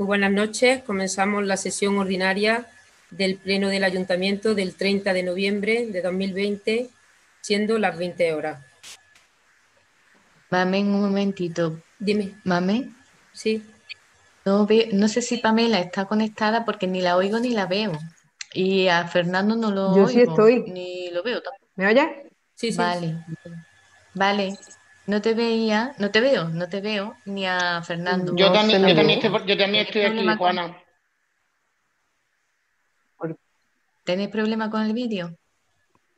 Muy buenas noches. Comenzamos la sesión ordinaria del Pleno del Ayuntamiento del 30 de noviembre de 2020, siendo las 20 horas. Mame, un momentito. Dime. Mame. Sí. No, no sé si Pamela está conectada porque ni la oigo ni la veo. Y a Fernando no lo Yo sí estoy. ni lo veo tampoco. ¿Me oyes? Sí, sí. Vale. Vale. No te veía, no te veo, no te veo, ni a Fernando. Yo No también, yo también estoy, yo también estoy aquí, con- Juana. ¿Tenés problema con el vídeo?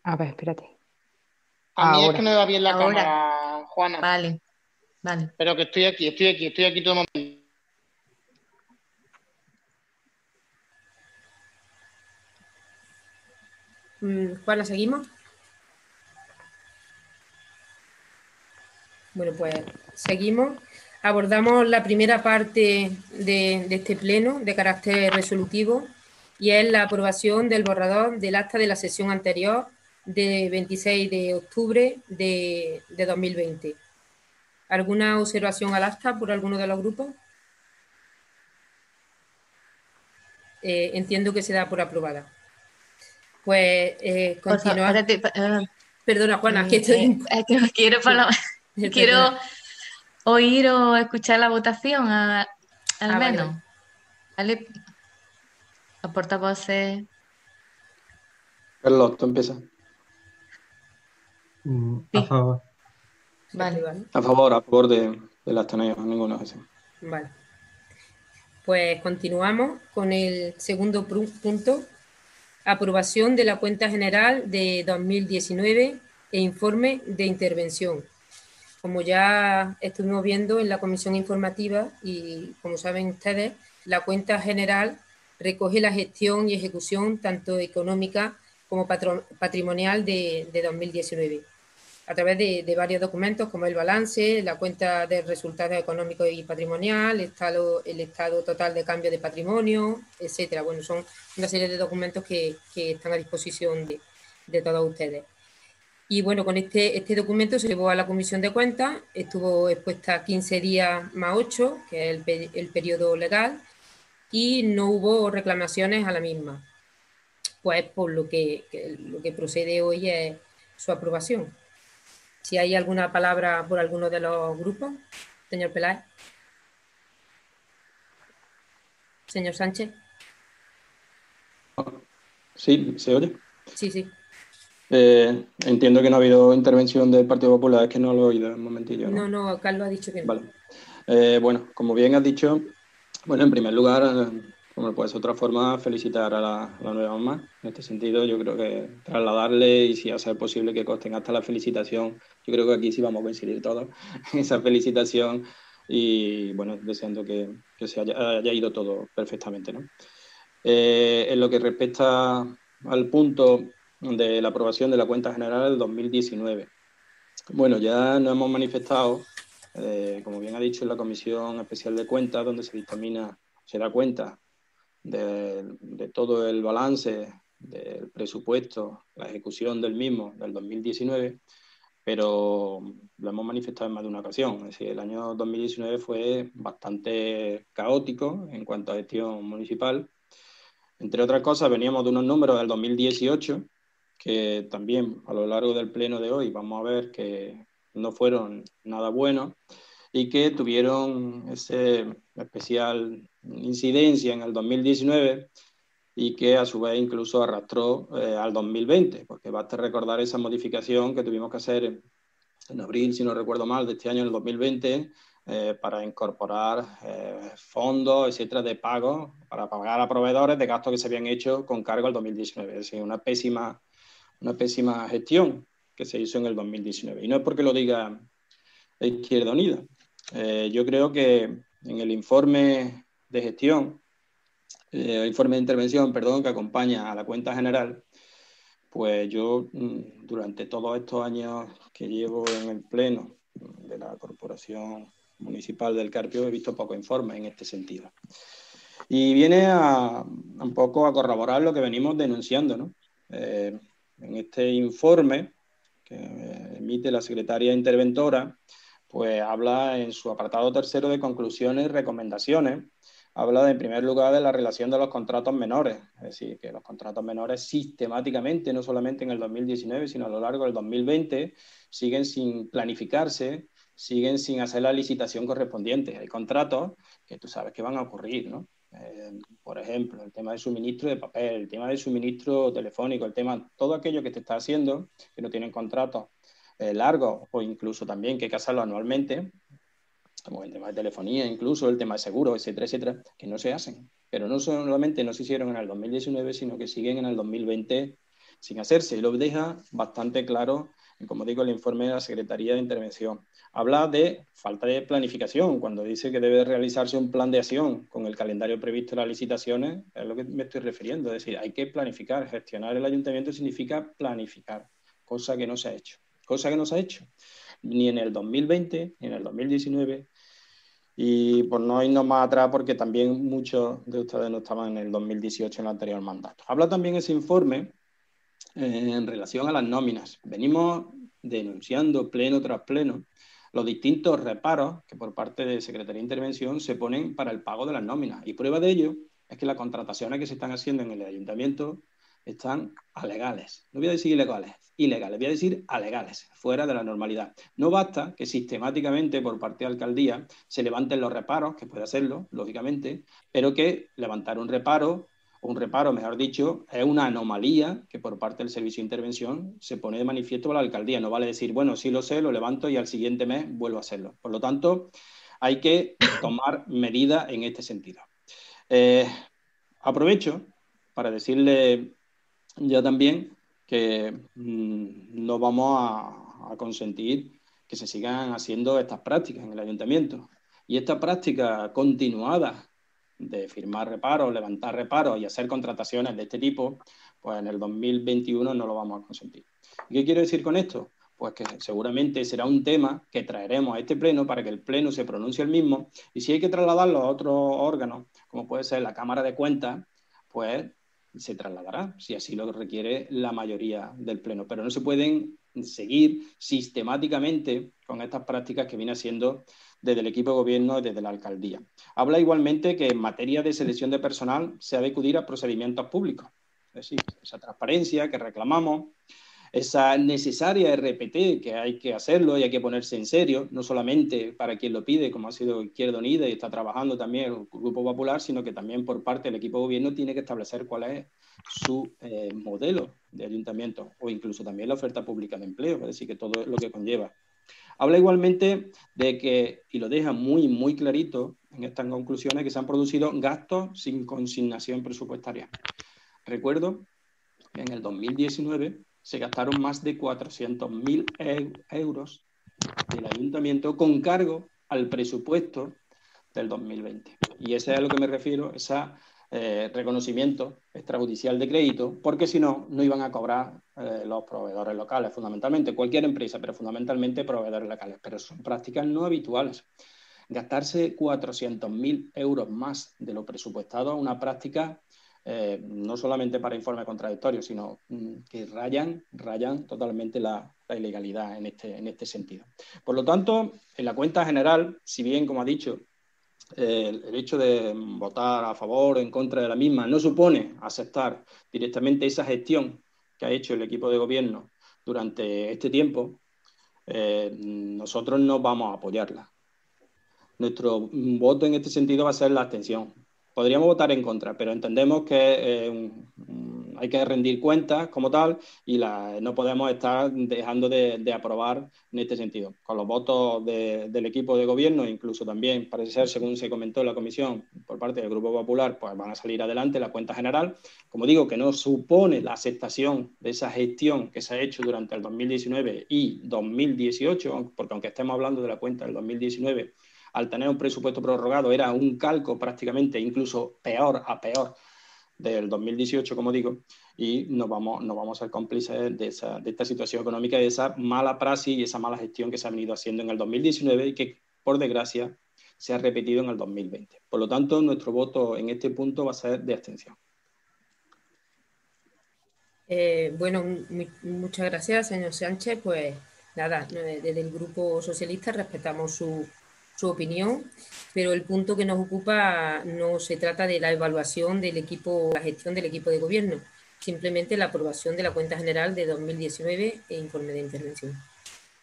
A ver, espérate. A mí es Ahora. que no me va bien la Ahora. cámara, Juana. Vale, vale. Pero que estoy aquí, estoy aquí, estoy aquí todo el momento. Mm, Juana, ¿seguimos? Bueno, pues seguimos. Abordamos la primera parte de, de este pleno de carácter resolutivo y es la aprobación del borrador del acta de la sesión anterior de 26 de octubre de, de 2020. ¿Alguna observación al acta por alguno de los grupos? Eh, entiendo que se da por aprobada. Pues eh, continuar. ah, Perdona, Juana, eh, que estoy. eh, es que quiero, quiero oír o escuchar la votación, a- al Ah, vale, menos. ¿Vale? Los portavoces. Carlos, tú empieza. Mm, Sí. A favor. Vale. Vale. A favor, a favor de, del Ateneo, ninguna objeción. Vale. Pues continuamos con el segundo punto. Aprobación de la cuenta general de 2019 e informe de intervención. Como ya estuvimos viendo en la comisión informativa y como saben ustedes, la cuenta general recoge la gestión y ejecución tanto económica como patrimonial de, de 2019 a través de, de varios documentos como el balance, la cuenta de resultados económicos y patrimonial, el estado, total de cambio de patrimonio, etcétera. Bueno, son una serie de documentos que, que están a disposición de, de todos ustedes. Y bueno, con este, este documento se llevó a la Comisión de Cuentas, estuvo expuesta 15 días más 8, que es el, el periodo legal, y no hubo reclamaciones a la misma. Pues por lo que, que lo que procede hoy es su aprobación. Si hay alguna palabra por alguno de los grupos, señor Peláez. Señor Sánchez. Sí, ¿se oye? Sí, sí. Eh, entiendo que no ha habido intervención del Partido Popular, es que no lo he oído un momentillo. No, no, Carlos ha dicho que no. Vale. Eh, bueno, como bien has dicho, bueno, en primer lugar, eh, como puede ser otra forma, felicitar a la, a la nueva mamá. En este sentido, yo creo que trasladarle y si ser posible que costen hasta la felicitación, yo creo que aquí sí vamos a coincidir todos esa felicitación y bueno, deseando que, que se haya, haya ido todo perfectamente, ¿no? Eh, en lo que respecta al punto de la aprobación de la cuenta general del 2019. Bueno, ya nos hemos manifestado, eh, como bien ha dicho, en la Comisión Especial de Cuentas, donde se dictamina, se da cuenta de, de todo el balance del presupuesto, la ejecución del mismo del 2019, pero lo hemos manifestado en más de una ocasión. Es decir, el año 2019 fue bastante caótico en cuanto a gestión municipal. Entre otras cosas, veníamos de unos números del 2018 que también a lo largo del pleno de hoy vamos a ver que no fueron nada buenos y que tuvieron ese especial incidencia en el 2019 y que a su vez incluso arrastró eh, al 2020, porque basta recordar esa modificación que tuvimos que hacer en, en abril, si no recuerdo mal, de este año, en el 2020, eh, para incorporar eh, fondos, etcétera, de pago para pagar a proveedores de gastos que se habían hecho con cargo al 2019. Es decir, una pésima, una pésima gestión que se hizo en el 2019. Y no es porque lo diga Izquierda Unida. Eh, yo creo que en el informe de gestión, eh, informe de intervención, perdón, que acompaña a la cuenta general, pues yo mm, durante todos estos años que llevo en el pleno de la Corporación Municipal del Carpio he visto pocos informes en este sentido. Y viene a, un poco a corroborar lo que venimos denunciando, ¿no? Eh, en este informe que emite la secretaria interventora, pues habla en su apartado tercero de conclusiones y recomendaciones habla en primer lugar de la relación de los contratos menores, es decir, que los contratos menores sistemáticamente, no solamente en el 2019, sino a lo largo del 2020, siguen sin planificarse, siguen sin hacer la licitación correspondiente. Hay contratos que tú sabes que van a ocurrir, ¿no? Eh, por ejemplo, el tema de suministro de papel, el tema de suministro telefónico, el tema, todo aquello que te está haciendo, que no tienen contratos eh, largos o incluso también que hay que hacerlo anualmente, como el tema de telefonía, incluso el tema de seguro, etcétera, etcétera, que no se hacen. Pero no solamente no se hicieron en el 2019, sino que siguen en el 2020 sin hacerse. Y lo deja bastante claro, como digo, el informe de la Secretaría de Intervención. Habla de falta de planificación, cuando dice que debe realizarse un plan de acción con el calendario previsto en las licitaciones, es lo que me estoy refiriendo. Es decir, hay que planificar. Gestionar el ayuntamiento significa planificar, cosa que no se ha hecho. Cosa que no se ha hecho ni en el 2020, ni en el 2019, y por no irnos más atrás, porque también muchos de ustedes no estaban en el 2018 en el anterior mandato. Habla también ese informe en relación a las nóminas. Venimos denunciando pleno tras pleno los distintos reparos que por parte de Secretaría de Intervención se ponen para el pago de las nóminas. Y prueba de ello es que las contrataciones que se están haciendo en el ayuntamiento están alegales. No voy a decir ilegales, ilegales, voy a decir alegales, fuera de la normalidad. No basta que sistemáticamente por parte de la alcaldía se levanten los reparos, que puede hacerlo, lógicamente, pero que levantar un reparo, un reparo, mejor dicho, es una anomalía que por parte del servicio de intervención se pone de manifiesto por la alcaldía. No vale decir, bueno, sí lo sé, lo levanto y al siguiente mes vuelvo a hacerlo. Por lo tanto, hay que tomar medidas en este sentido. Eh, aprovecho para decirle ya también que mm, no vamos a, consentir que se sigan haciendo estas prácticas en el ayuntamiento. Y esta práctica continuada de firmar reparos, levantar reparos y hacer contrataciones de este tipo, pues en el 2021 no lo vamos a consentir. ¿Qué quiero decir con esto? Pues que seguramente será un tema que traeremos a este pleno para que el pleno se pronuncie el mismo y si hay que trasladarlo a otros órganos, como puede ser la Cámara de Cuentas, pues se trasladará, si así lo requiere la mayoría del Pleno. Pero no se pueden seguir sistemáticamente con estas prácticas que viene haciendo desde el equipo de gobierno y desde la alcaldía. Habla igualmente que en materia de selección de personal se ha de acudir a procedimientos públicos. Es decir, esa transparencia que reclamamos, esa necesaria RPT, que hay que hacerlo y hay que ponerse en serio, no solamente para quien lo pide, como ha sido Izquierda Unida y está trabajando también el Grupo Popular, sino que también por parte del equipo de gobierno tiene que establecer cuál es su eh, modelo de ayuntamiento o incluso también la oferta pública de empleo, es decir, que todo lo que conlleva. Habla igualmente de que, y lo deja muy, muy clarito en estas conclusiones, que se han producido gastos sin consignación presupuestaria. Recuerdo que en el 2019 se gastaron más de 400.000 euros del ayuntamiento con cargo al presupuesto del 2020. Y ese es a lo que me refiero, ese eh, reconocimiento extrajudicial de crédito, porque si no, no iban a cobrar eh, los proveedores locales, fundamentalmente, cualquier empresa, pero fundamentalmente proveedores locales. Pero son prácticas no habituales. Gastarse 400.000 euros más de lo presupuestado es una práctica eh, no solamente para informes contradictorios, sino mm, que rayan, rayan totalmente la, ilegalidad en este, en este sentido. Por lo tanto, en la cuenta general, si bien, como ha dicho, el hecho de votar a favor o en contra de la misma no supone aceptar directamente esa gestión que ha hecho el equipo de gobierno durante este tiempo, eh, nosotros no vamos a apoyarla. Nuestro voto en este sentido va a ser la abstención, podríamos votar en contra, pero entendemos que eh, hay que rendir cuentas como tal y no podemos estar dejando de, aprobar en este sentido. Con los votos del equipo de gobierno, incluso también, parece ser, según se comentó en la comisión por parte del Grupo Popular, pues van a salir adelante la cuenta general. Como digo, que no supone la aceptación de esa gestión que se ha hecho durante el 2019 y 2018, porque aunque estemos hablando de la cuenta del 2019, al tener un presupuesto prorrogado, era un calco prácticamente, incluso peor a peor del 2018, como digo, y no vamos, no vamos a ser cómplices de, esa, de esta situación económica, de esa mala praxis y esa mala gestión que se ha venido haciendo en el 2019 y que, por desgracia, se ha repetido en el 2020. Por lo tanto, nuestro voto en este punto va a ser de abstención. Eh, bueno, muchas gracias, señor Sánchez. Pues nada, desde el Grupo Socialista respetamos su, su opinión, pero el punto que nos ocupa no se trata de la evaluación del equipo, la gestión del equipo de gobierno, simplemente la aprobación de la cuenta general de 2019 e informe de intervención.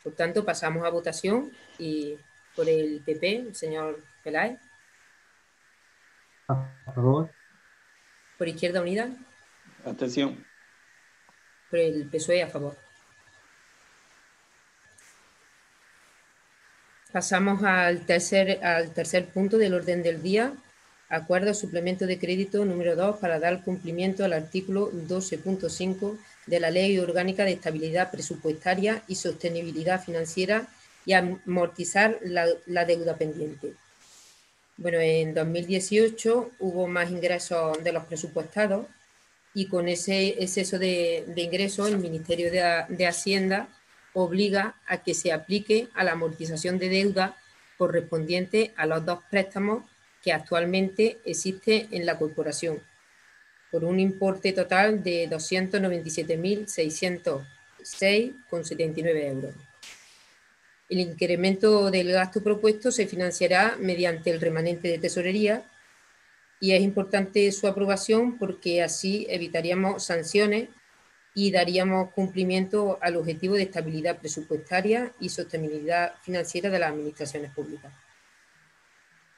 Por tanto, pasamos a votación y por el PP, el señor Peláez. A favor. Por Izquierda Unida. Atención. Por el PSOE a favor. Pasamos al tercer, al tercer punto del orden del día. Acuerdo suplemento de crédito número 2 para dar cumplimiento al artículo 12.5 de la Ley Orgánica de Estabilidad Presupuestaria y Sostenibilidad Financiera y amortizar la, deuda pendiente. Bueno, en 2018 hubo más ingresos de los presupuestados y con ese exceso de, de ingresos el Ministerio de Hacienda obliga a que se aplique a la amortización de deuda correspondiente a los dos préstamos que actualmente existe en la corporación, por un importe total de 297.606,79 euros. El incremento del gasto propuesto se financiará mediante el remanente de tesorería y es importante su aprobación porque así evitaríamos sanciones y daríamos cumplimiento al objetivo de estabilidad presupuestaria y sostenibilidad financiera de las administraciones públicas.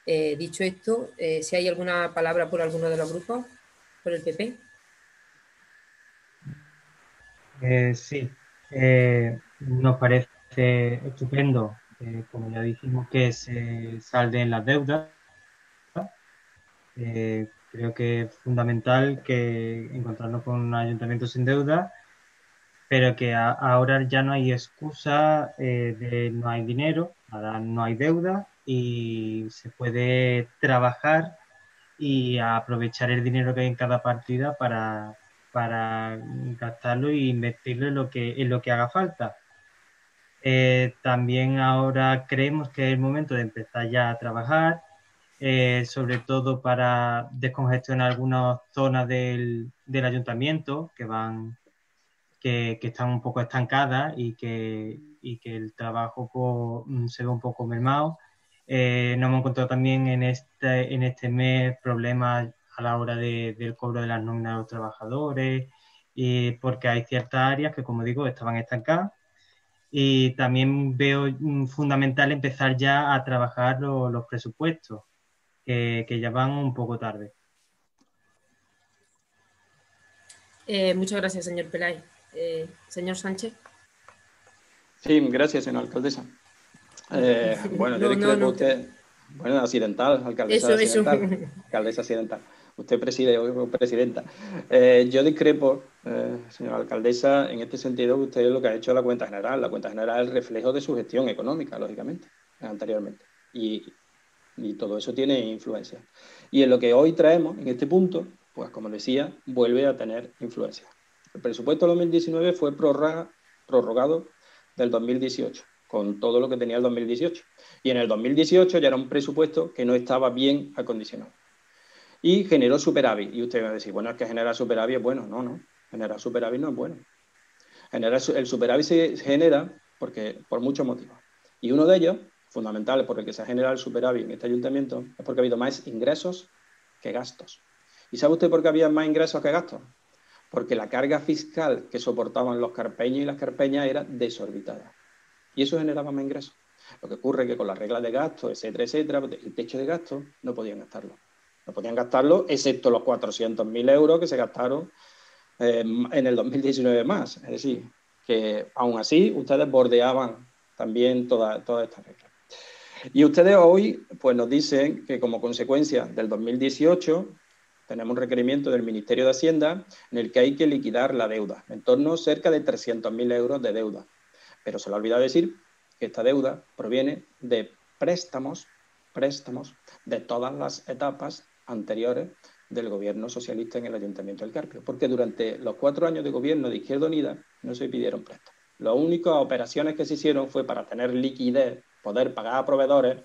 Eh, dicho esto, eh, si hay alguna palabra por alguno de los grupos, por el PP. Eh, sí, nos parece estupendo, como ya dijimos, que se salden las deudas. Creo que es fundamental que encontrarnos con un ayuntamiento sin deuda, pero que ahora ya no hay excusa eh, de no hay dinero, ahora no hay deuda y se puede trabajar y aprovechar el dinero que hay en cada partida para, para gastarlo e invertirlo en lo que, en lo que haga falta. Eh, también ahora creemos que es el momento de empezar ya a trabajar, eh, sobre todo para descongestionar algunas zonas del, del ayuntamiento que van, que, que están un poco estancadas y que, y que el trabajo pues, mm, se ve un poco mermado. Eh, nos hemos encontrado también en este, en este mes problemas a la hora de- del cobro de las nóminas de los trabajadores, y porque hay ciertas áreas que, como digo, estaban estancadas. Y también veo mm, fundamental empezar ya a trabajar lo- los presupuestos, que, que ya van un poco tarde. Eh, muchas gracias, señor Peláez. Eh, señor Sánchez. Sí, gracias, señora alcaldesa. Eh, bueno, yo No, no, discrepo no. usted. Bueno, accidental, alcaldesa Eso, eso. accidental. Alcaldesa accidental. Usted preside, o presidenta. Eh, yo discrepo, eh, señora alcaldesa, en este sentido, usted lo que ha hecho la cuenta general. La cuenta general es el reflejo de su gestión económica, lógicamente, anteriormente. Y, y todo eso tiene influencia. Y en lo que hoy traemos, en este punto, pues como decía, vuelve a tener influencia. El presupuesto 2019 fue prorroga- prorrogado del 2018, con todo lo que tenía el 2018. Y en el 2018 ya era un presupuesto que no estaba bien acondicionado. Y generó superávit. Y usted va a decir, bueno, es que generar superávit es bueno. No, no, generar superávit no es bueno. Generar el superávit se genera porque, por muchos motivos. Y uno de ellos, fundamental por el que se ha generado el superávit en este ayuntamiento, es porque ha habido más ingresos que gastos. ¿Y sabe usted por qué había más ingresos que gastos? Porque la carga fiscal que soportaban los carpeños y las carpeñas era desorbitada. Y eso generaba más ingresos. Lo que ocurre es que con las reglas de gasto, etcétera, etcétera, el techo de gasto no podían gastarlo. No podían gastarlo, excepto los 400.000 euros que se gastaron eh, en el 2019 más. Es decir, que aún así ustedes bordeaban también todas toda estas reglas. Y ustedes hoy pues, nos dicen que como consecuencia del 2018 tenemos un requerimiento del Ministerio de Hacienda en el que hay que liquidar la deuda, en torno a cerca de 300.000 euros de deuda. Pero se le ha olvidado decir que esta deuda proviene de préstamos, préstamos de todas las etapas anteriores del gobierno socialista en el Ayuntamiento del Carpio, porque durante los cuatro años de gobierno de Izquierda Unida no se pidieron préstamos. Las únicas operaciones que se hicieron fue para tener liquidez, poder pagar a proveedores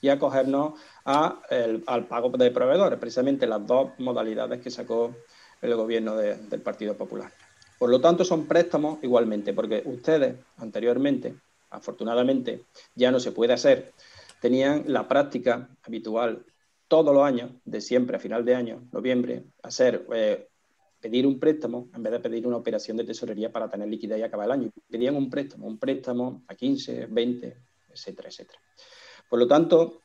y acogernos a el- al pago de proveedores, precisamente las dos modalidades que sacó el gobierno de- del Partido Popular. Por lo tanto, son préstamos igualmente, porque ustedes anteriormente, afortunadamente, ya no se puede hacer tenían la práctica habitual todos los años, de siempre a final de año, noviembre, hacer eh, pedir un préstamo en vez de pedir una operación de tesorería para tener liquidez y acabar el año. Pedían un préstamo, un préstamo a 15, 20, etcétera, etcétera. Por lo tanto,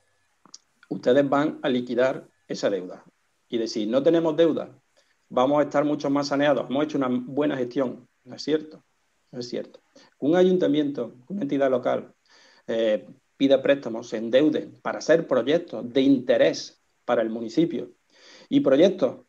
ustedes van a liquidar esa deuda y decir, no tenemos deuda, vamos a estar mucho más saneados, hemos hecho una buena gestión. No es cierto, no es cierto. Un ayuntamiento, una entidad local, eh, pida préstamos, se endeude para hacer proyectos de interés para el municipio y proyectos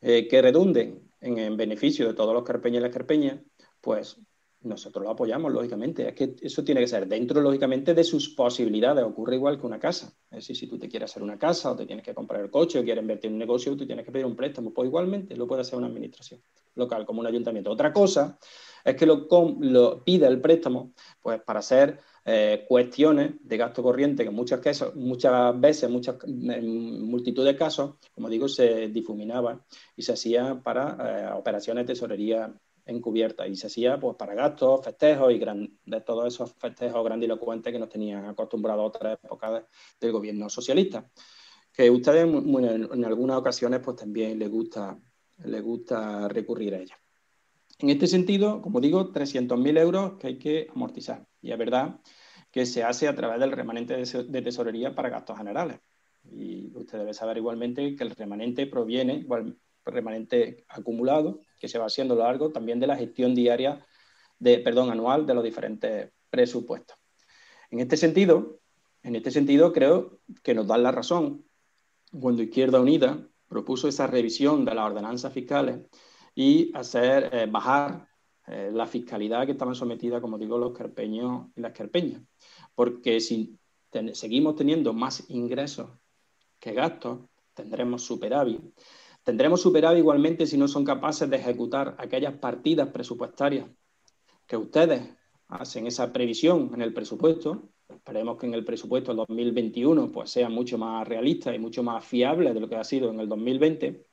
eh, que redunden en, beneficio de todos los carpeños y las carpeñas, pues nosotros lo apoyamos, lógicamente. Es que eso tiene que ser dentro, lógicamente, de sus posibilidades. Ocurre igual que una casa. Es decir, si tú te quieres hacer una casa o te tienes que comprar el coche o quieres invertir en un negocio, tú tienes que pedir un préstamo. Pues igualmente lo puede hacer una administración local, como un ayuntamiento. Otra cosa es que lo, lo pide el préstamo pues, para hacer eh, cuestiones de gasto corriente que muchas, muchas veces, muchas, en multitud de casos, como digo, se difuminaban y se hacía para eh, operaciones de tesorería encubierta y se hacía pues para gastos, festejos y de todos esos festejos grandilocuentes que nos tenían acostumbrados otras épocas del gobierno socialista. Que ustedes en, algunas ocasiones pues también les gusta, les gusta recurrir a ella. En este sentido, como digo, 300.000 euros que hay que amortizar. Y es verdad que se hace a través del remanente de tesorería para gastos generales. Y usted debe saber igualmente que el remanente proviene, remanente acumulado, que se va haciendo a lo largo también de la gestión diaria, de, perdón, anual de los diferentes presupuestos. En este sentido, en este sentido creo que nos dan la razón cuando Izquierda Unida propuso esa revisión de las ordenanzas fiscales y hacer eh, bajar eh, la fiscalidad que estaban sometidas, como digo, los carpeños y las carpeñas. Porque si seguimos teniendo más ingresos que gastos, tendremos superávit. Tendremos superávit igualmente si no son capaces de ejecutar aquellas partidas presupuestarias que ustedes hacen esa previsión en el presupuesto. Esperemos que en el presupuesto 2021 pues, sea mucho más realista y mucho más fiable de lo que ha sido en el 2020,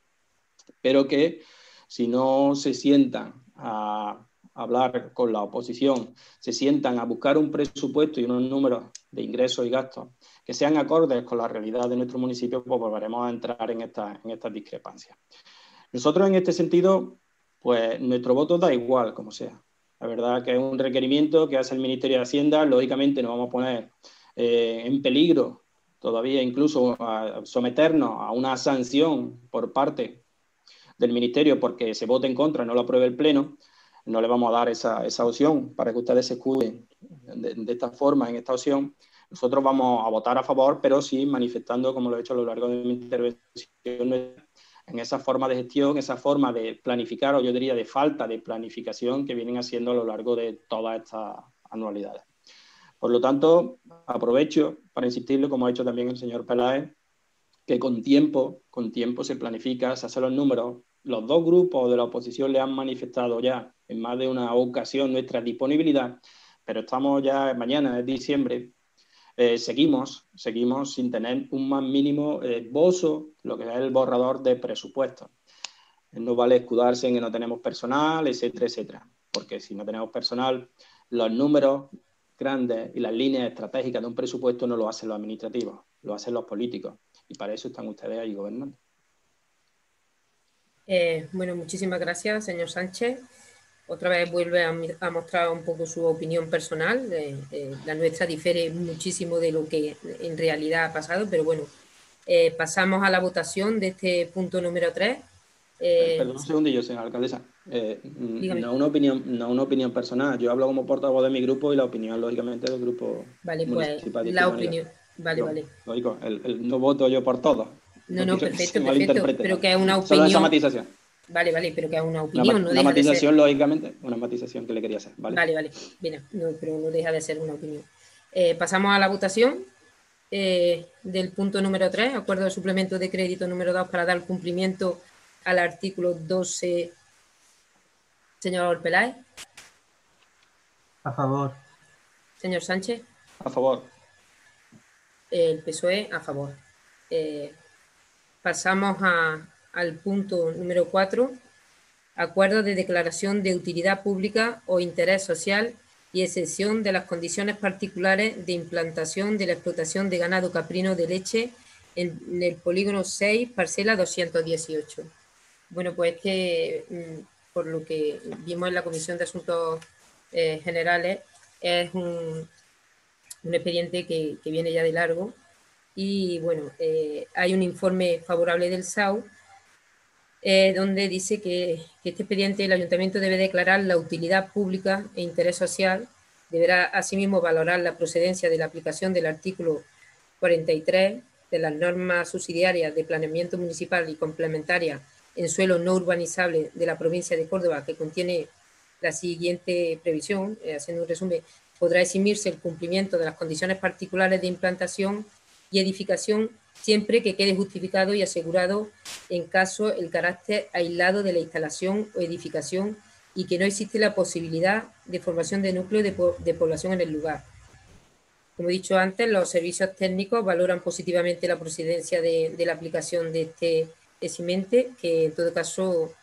pero que si no se sientan a hablar con la oposición, se sientan a buscar un presupuesto y unos números de ingresos y gastos que sean acordes con la realidad de nuestro municipio, pues volveremos a entrar en, esta, en estas discrepancias. Nosotros en este sentido, pues nuestro voto da igual como sea. La verdad que es un requerimiento que hace el Ministerio de Hacienda, lógicamente nos vamos a poner eh, en peligro todavía incluso a someternos a una sanción por parte del Ministerio porque se vote en contra, no lo apruebe el Pleno, no le vamos a dar esa, esa opción para que ustedes se escuden de, esta forma en esta opción. Nosotros vamos a votar a favor, pero sí manifestando, como lo he hecho a lo largo de mi intervención, en esa forma de gestión, esa forma de planificar, o yo diría de falta de planificación que vienen haciendo a lo largo de todas estas anualidades. Por lo tanto, aprovecho para insistirle, como ha hecho también el señor Peláez, que con tiempo, con tiempo se planifica, se hacen los números, los dos grupos de la oposición le han manifestado ya en más de una ocasión nuestra disponibilidad, pero estamos ya mañana, es diciembre, eh, seguimos, seguimos sin tener un más mínimo esbozo, lo que es el borrador de presupuesto. No vale escudarse en que no tenemos personal, etcétera, etcétera, porque si no tenemos personal, los números grandes y las líneas estratégicas de un presupuesto no lo hacen los administrativos, lo hacen los políticos, y para eso están ustedes ahí gobernando. Eh, bueno, muchísimas gracias, señor Sánchez. Otra vez vuelve a, mostrar un poco su opinión personal. la nuestra difiere muchísimo de lo que en realidad ha pasado, pero bueno, eh, pasamos a la votación de este punto número 3. Eh, Perdón un segundillo, señora alcaldesa. no, una opinión, no una opinión personal. Yo hablo como portavoz de mi grupo y la opinión, lógicamente, del grupo. Vale, pues la opinión. Vale, vale. Lógico, el, no voto yo por todo. No, no, perfecto, perfecto. Pero que es una opinión. Solo esa matización. Vale, vale, pero que es una opinión. Una, no una matización, lógicamente, una matización que le quería hacer. Vale, vale, vale. Bien, no, pero no deja de ser una opinión. Eh, pasamos a la votación eh, del punto número 3, acuerdo de suplemento de crédito número 2 para dar cumplimiento al artículo 12. Señor Peláez. A favor. Señor Sánchez. A favor. El PSOE a favor. Eh, pasamos al punto número 4, acuerdo de declaración de utilidad pública o interés social y excepción de las condiciones particulares de implantación de la explotación de ganado caprino de leche en el polígono 6, parcela 218. Bueno, pues que mm, por lo que vimos en la Comisión de Asuntos eh, Generales, es un, expediente que, viene ya de largo y bueno, eh, hay un informe favorable del SAU eh, donde dice que, este expediente el ayuntamiento debe declarar la utilidad pública e interés social, deberá asimismo valorar la procedencia de la aplicación del artículo 43 de las normas subsidiarias de planeamiento municipal y complementaria en suelo no urbanizable de la provincia de Córdoba, que contiene la siguiente previsión, eh, haciendo un resumen, podrá eximirse el cumplimiento de las condiciones particulares de implantación y edificación siempre que quede justificado y asegurado en caso el carácter aislado de la instalación o edificación y que no existe la posibilidad de formación de núcleo de, población en el lugar. Como he dicho antes, los servicios técnicos valoran positivamente la procedencia de, la aplicación de este eximente, que en todo caso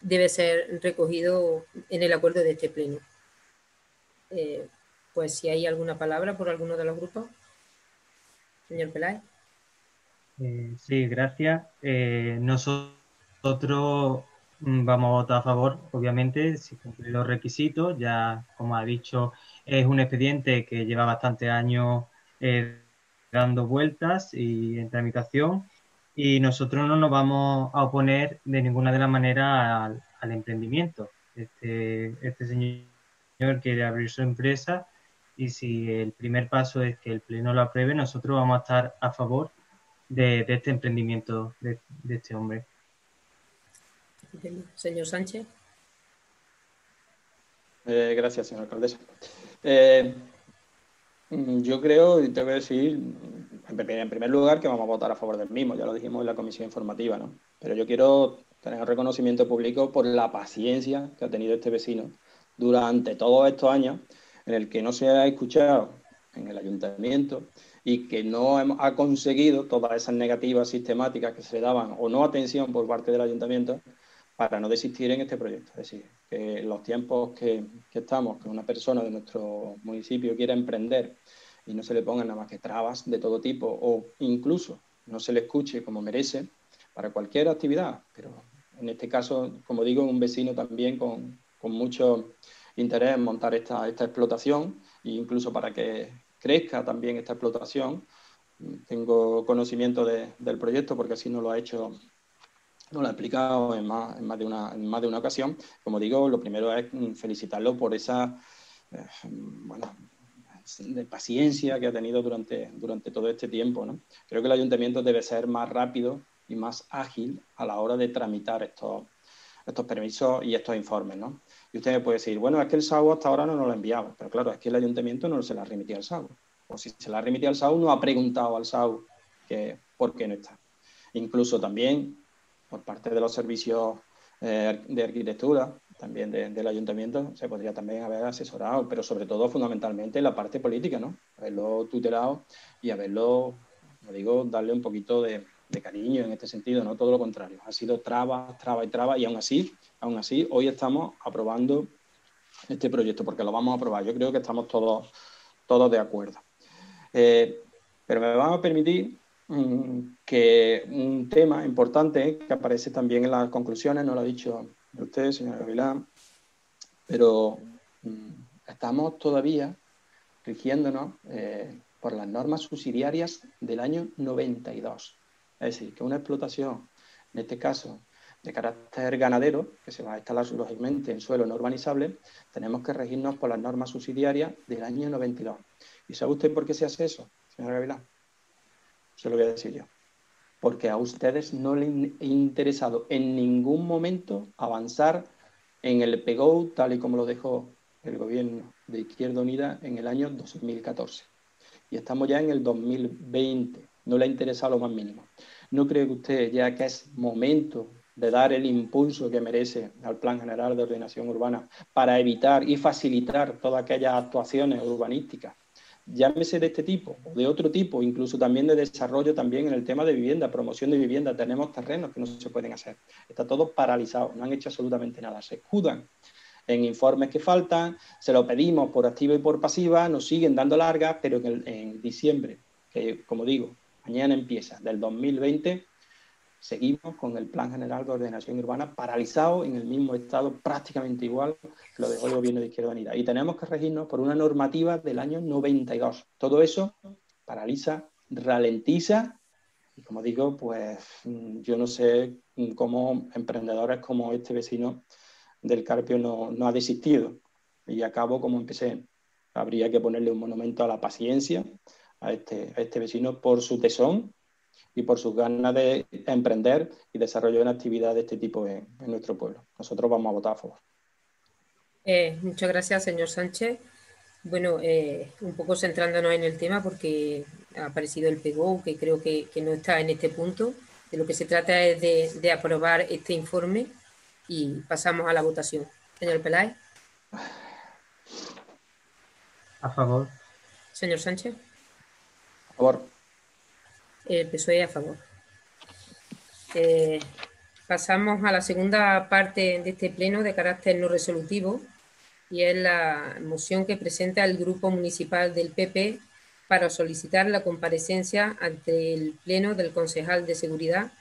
debe ser recogido en el acuerdo de este pleno. Eh, pues si hay alguna palabra por alguno de los grupos. Señor Peláez. Eh, sí, gracias. Eh, nosotros mm, vamos a votar a favor, obviamente, si cumple los requisitos. Ya, como ha dicho, es un expediente que lleva bastantes años eh, dando vueltas y en tramitación. Y nosotros no nos vamos a oponer de ninguna de las maneras al, emprendimiento. Este, este señor quiere abrir su empresa y si el primer paso es que el Pleno lo apruebe, nosotros vamos a estar a favor de, este emprendimiento de, este hombre. Señor Sánchez. Eh, gracias, señor alcaldesa. Eh, yo creo, y tengo que decir, en primer lugar, que vamos a votar a favor del mismo, ya lo dijimos en la comisión informativa, ¿no? Pero yo quiero tener un reconocimiento público por la paciencia que ha tenido este vecino durante todos estos años en el que no se ha escuchado en el ayuntamiento y que no ha conseguido todas esas negativas sistemáticas que se daban o no atención por parte del ayuntamiento para no desistir en este proyecto. Es decir, que los tiempos que, estamos, que una persona de nuestro municipio quiera emprender y no se le pongan nada más que trabas de todo tipo o incluso no se le escuche como merece para cualquier actividad, pero en este caso, como digo, un vecino también con, con mucho interés en montar esta, esta explotación e incluso para que crezca también esta explotación. Tengo conocimiento del proyecto porque así no lo ha hecho, no lo ha explicado en más, en más, de, una, en más de una ocasión. Como digo, lo primero es felicitarlo por esa eh, de paciencia que ha tenido durante, todo este tiempo. ¿no? Creo que el ayuntamiento debe ser más rápido y más ágil a la hora de tramitar estos, estos permisos y estos informes. Y usted me puede decir, bueno, es que el SAU hasta ahora no nos lo enviaba, pero claro, es que el ayuntamiento no se la remitido al SAU. O si se la remitido al SAU, no ha preguntado al SAU que, por qué no está. Incluso también por parte de los servicios eh, de arquitectura, también del ayuntamiento, se podría también haber asesorado, pero sobre todo fundamentalmente la parte política, ¿no? Haberlo tutelado y haberlo, como digo, darle un poquito de, de cariño en este sentido, no todo lo contrario. Ha sido traba, traba y traba y aún así, aún así, hoy estamos aprobando este proyecto porque lo vamos a aprobar. Yo creo que estamos todos, todos de acuerdo. Eh, pero me van a permitir mm, que un tema importante que aparece también en las conclusiones, no lo ha dicho usted, señora Gavilán, pero mm, estamos todavía rigiéndonos eh, por las normas subsidiarias del año 92. Es decir, que una explotación, en este caso de carácter ganadero, que se va a instalar lógicamente en suelo no urbanizable, tenemos que regirnos por las normas subsidiarias del año 92. ¿Y sabe usted por qué se hace eso, señora Gavilán? Se lo voy a decir yo. Porque a ustedes no les ha interesado en ningún momento avanzar en el PEGO tal y como lo dejó el gobierno de Izquierda Unida en el año 2014. Y estamos ya en el 2020 no le ha interesado lo más mínimo. ¿No cree que usted ya que es momento de dar el impulso que merece al Plan General de Ordenación Urbana para evitar y facilitar todas aquellas actuaciones urbanísticas, llámese de este tipo o de otro tipo, incluso también de desarrollo también en el tema de vivienda, promoción de vivienda, tenemos terrenos que no se pueden hacer. Está todo paralizado, no han hecho absolutamente nada. Se escudan en informes que faltan, se lo pedimos por activa y por pasiva, nos siguen dando largas, pero en, el- en diciembre, que como digo, mañana empieza, del 2020, seguimos con el Plan General de Ordenación Urbana paralizado en el mismo estado, prácticamente igual que lo dejó el gobierno de Izquierda Unida. Y tenemos que regirnos por una normativa del año 92. Todo eso paraliza, ralentiza y como digo, pues mm, yo no sé cómo emprendedores como este vecino del Carpio no, no ha desistido. Y acabo como empecé. Habría que ponerle un monumento a la paciencia a este, a este vecino por su tesón y por sus ganas de emprender y desarrollar una actividad de este tipo en, en nuestro pueblo. Nosotros vamos a votar a favor. Eh, muchas gracias, señor Sánchez. Bueno, eh, un poco centrándonos en el tema porque ha aparecido el PGO, que creo que, que no está en este punto. De lo que se trata es de, de aprobar este informe y pasamos a la votación. Señor Peláez, A favor. señor Sánchez, favor. el PSOE E a favor. Eh, pasamos a la segunda parte de este pleno de carácter no resolutivo y es la moción que presenta el Grupo Municipal del PP para solicitar la comparecencia ante el Pleno del Concejal de Seguridad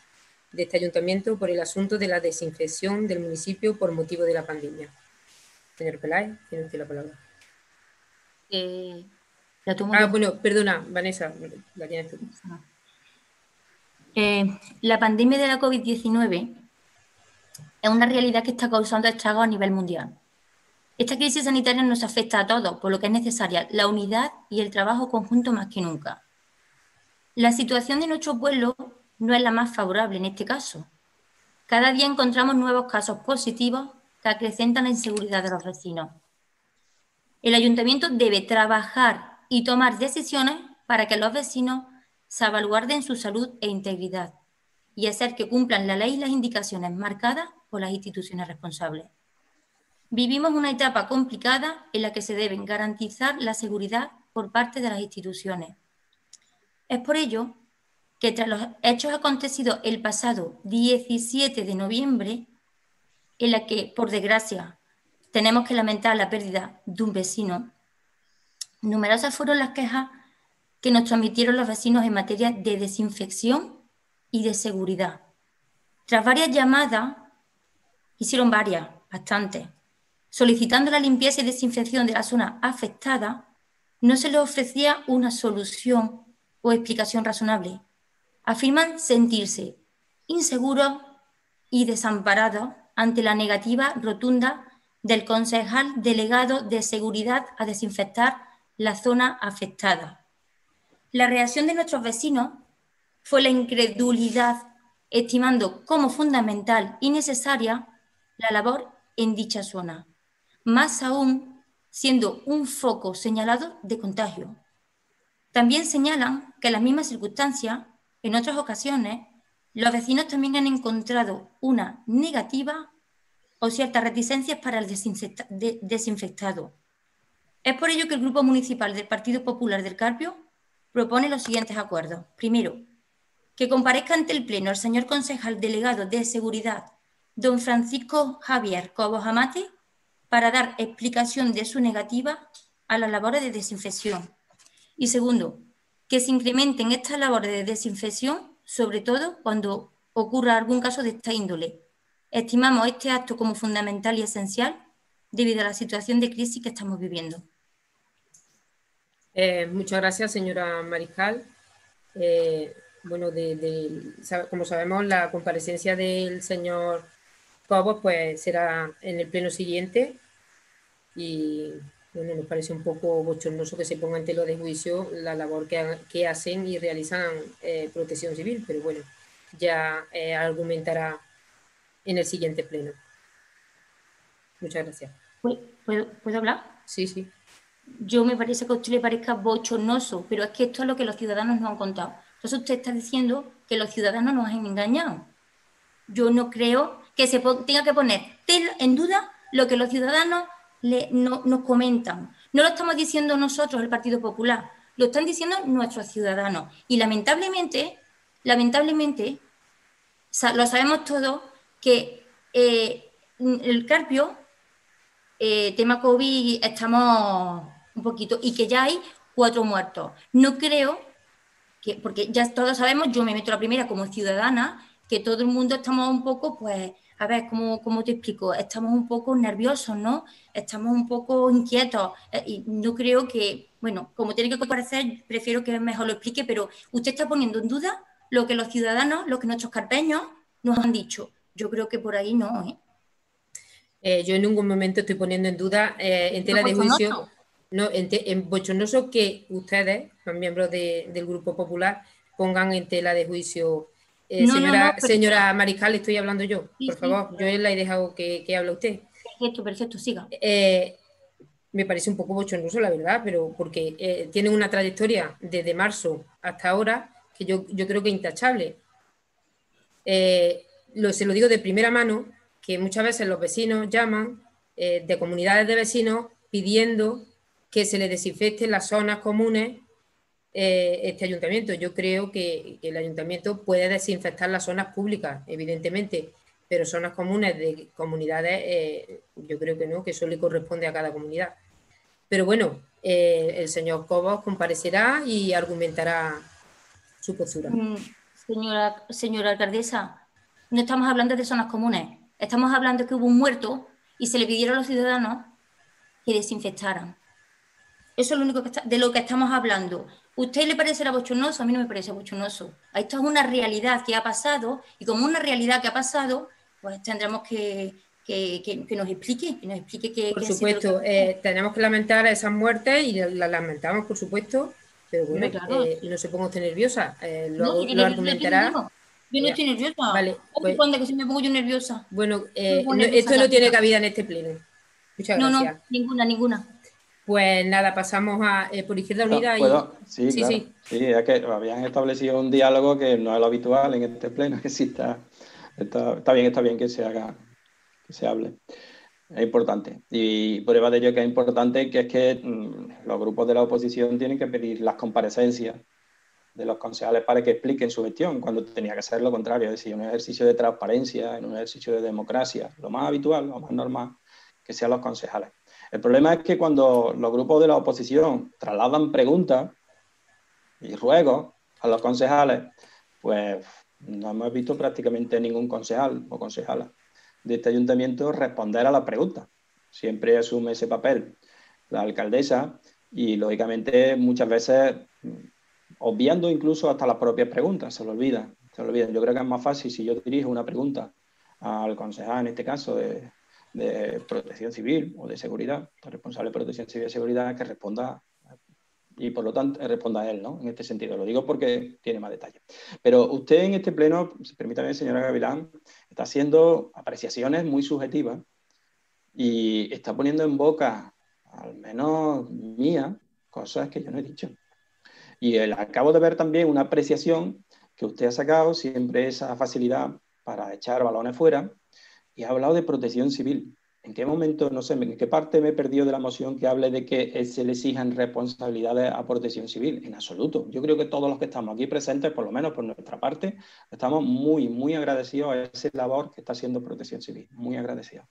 de este ayuntamiento por el asunto de la desinfección del municipio por motivo de la pandemia. Señor Peláez, tiene usted la palabra. Eh, la tomo Ah, bueno, perdona, Vanessa, la tienes tú. Eh, la pandemia de la COVID-19 es una realidad que está causando estragos a nivel mundial. Esta crisis sanitaria nos afecta a todos, por lo que es necesaria la unidad y el trabajo conjunto más que nunca. La situación de nuestro pueblo no es la más favorable en este caso. Cada día encontramos nuevos casos positivos que acrecentan la inseguridad de los vecinos. El ayuntamiento debe trabajar y tomar decisiones para que los vecinos salvaguarden su salud e integridad y hacer que cumplan la ley y las indicaciones marcadas por las instituciones responsables. Vivimos una etapa complicada en la que se deben garantizar la seguridad por parte de las instituciones. Es por ello que tras los hechos acontecidos el pasado 17 de noviembre, en la que, por desgracia, tenemos que lamentar la pérdida de un vecino, numerosas fueron las quejas que nos transmitieron los vecinos en materia de desinfección y de seguridad. Tras varias llamadas, hicieron varias, bastantes, solicitando la limpieza y desinfección de la zona afectada, no se les ofrecía una solución o explicación razonable. Afirman sentirse inseguros y desamparados ante la negativa rotunda del concejal delegado de seguridad a desinfectar la zona afectada. La reacción de nuestros vecinos fue la incredulidad, estimando como fundamental y necesaria la labor en dicha zona, más aún siendo un foco señalado de contagio. También señalan que en las mismas circunstancias, en otras ocasiones, los vecinos también han encontrado una negativa o ciertas reticencias para el desinfecta- de- desinfectado. Es por ello que el Grupo Municipal del Partido Popular del Carpio propone los siguientes acuerdos. Primero, que comparezca ante el Pleno el señor concejal delegado de Seguridad, don Francisco Javier Cobos Amate, para dar explicación de su negativa a las labores de desinfección. Y segundo, que se incrementen estas labores de desinfección, sobre todo cuando ocurra algún caso de esta índole. Estimamos este acto como fundamental y esencial debido a la situación de crisis que estamos viviendo. Eh, muchas gracias, señora Mariscal. Eh, bueno, de- como sabemos, la comparecencia del señor Cobos pues, será en el pleno siguiente y bueno, nos parece un poco bochornoso que se ponga en tela de juicio la labor que, ha- que hacen y realizan eh, Protección Civil, pero bueno, ya eh, argumentará en el siguiente pleno. Muchas gracias. ¿Puedo, puedo- puedo hablar? Sí, sí. Yo me parece que a usted le parezca bochornoso, pero es que esto es lo que los ciudadanos nos han contado. Entonces usted está diciendo que los ciudadanos nos han engañado. Yo no creo que se tenga que poner en duda lo que los ciudadanos no- nos comentan. No lo estamos diciendo nosotros, el Partido Popular, lo están diciendo nuestros ciudadanos. Y lamentablemente, lamentablemente, lo sabemos todos, que eh, el Carpio eh, tema COVID estamos un poquito y que ya hay cuatro muertos. No creo que, porque ya todos sabemos, yo me meto la primera como ciudadana, que todo el mundo estamos un poco, pues, a ver, ¿cómo, cómo te explico? Estamos un poco nerviosos, ¿no? Estamos un poco inquietos eh, y no creo que, bueno, como tiene que comparecer, prefiero que mejor lo explique, pero usted está poniendo en duda lo que los ciudadanos, lo que nuestros carpeños nos han dicho. Yo creo que por ahí no, ¿eh? Eh, yo en ningún momento estoy poniendo en duda eh, en tela de juicio, no, en, te- en bochornoso que ustedes, los miembros de- del Grupo Popular, pongan en tela de juicio. Eh, No, señora, no, pero- señora Mariscal, estoy hablando yo, Sí, por sí, favor, yo la he dejado que, que hable usted. Perfecto, perfecto, siga. Eh, me parece un poco bochornoso, la verdad, pero porque tienen una trayectoria desde marzo hasta ahora que yo, yo creo que es intachable. Lo, se lo digo de primera mano, que muchas veces los vecinos llaman eh, de comunidades de vecinos pidiendo que se les desinfecten las zonas comunes eh, este ayuntamiento. Yo creo que, el ayuntamiento puede desinfectar las zonas públicas, evidentemente, pero zonas comunes de comunidades, eh, yo creo que no, que eso le corresponde a cada comunidad. Pero bueno, el señor Cobos comparecerá y argumentará su postura. Mm, Señora, señora alcaldesa, no estamos hablando de zonas comunes, estamos hablando que hubo un muerto y se le pidieron a los ciudadanos que desinfectaran. Eso es lo único que está- de lo que estamos hablando. ¿Usted le parecerá bochornoso? A mí no me parece bochornoso. Esto es una realidad que ha pasado y como una realidad que ha pasado, pues tendremos que, que- que- que nos explique, que nos explique qué Por qué supuesto, eh, tenemos que lamentar esas muertes y las lamentamos, por supuesto, pero bueno, Hombre, claro. eh, no se ponga usted nerviosa, eh, lo, No, lo no- argumentará. Yo no, estoy nerviosa. Vale, pues- cuando que si me pongo yo nerviosa. Bueno, eh, no- nerviosa esto no tiene cabida en este pleno. Muchas No, gracias. no, ninguna, ninguna. Pues nada, pasamos a eh, por Izquierda Unida y. Sí, Sí, claro. sí. Sí. es que habían establecido un diálogo que no es lo habitual en este pleno, que sí está, está, está bien, está bien que se haga, que se hable. Es importante. Y prueba de ello que es importante que es que mm, los grupos de la oposición tienen que pedir las comparecencias de los concejales para que expliquen su gestión, cuando tenía que ser lo contrario, es decir, un ejercicio de transparencia, en un ejercicio de democracia, lo más habitual, lo más normal, que sean los concejales. El problema es que cuando los grupos de la oposición trasladan preguntas y ruegos a los concejales, pues no hemos visto prácticamente ningún concejal o concejala de este ayuntamiento responder a las preguntas. Siempre asume ese papel la alcaldesa y, lógicamente, muchas veces obviando incluso hasta las propias preguntas, se lo olvidan. Se lo. Yo creo que es más fácil si yo dirijo una pregunta al concejal, en este caso, de, de protección civil o de seguridad, el responsable de protección civil y seguridad, que responda y por lo tanto responda a él, ¿no? En este sentido, lo digo porque tiene más detalle. Pero usted en este pleno, permítame, señora Gavilán, está haciendo apreciaciones muy subjetivas y está poniendo en boca, al menos mía, cosas que yo no he dicho. Y el, acabo de ver también una apreciación que usted ha sacado, siempre esa facilidad para echar balones fuera, y ha hablado de protección civil. ¿En qué momento, no sé, en qué parte me he perdido de la moción que hable de que se le exijan responsabilidades a protección civil? En absoluto. Yo creo que todos los que estamos aquí presentes, por lo menos por nuestra parte, estamos muy, muy agradecidos a esa labor que está haciendo protección civil. Muy agradecidos.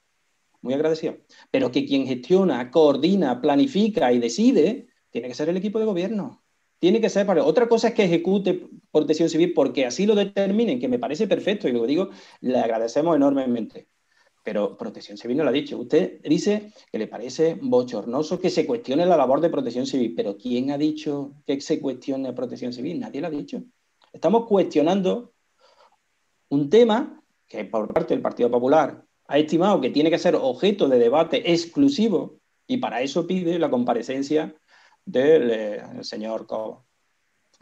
Muy agradecidos. Pero que quien gestiona, coordina, planifica y decide, tiene que ser el equipo de gobierno. Tiene que ser para... Otra cosa es que ejecute protección civil porque así lo determinen, que me parece perfecto y lo digo, le agradecemos enormemente. Pero Protección Civil no lo ha dicho. Usted dice que le parece bochornoso que se cuestione la labor de Protección Civil, pero ¿quién ha dicho que se cuestione Protección Civil? Nadie lo ha dicho. Estamos cuestionando un tema que por parte del Partido Popular ha estimado que tiene que ser objeto de debate exclusivo y para eso pide la comparecencia del eh, señor Cobo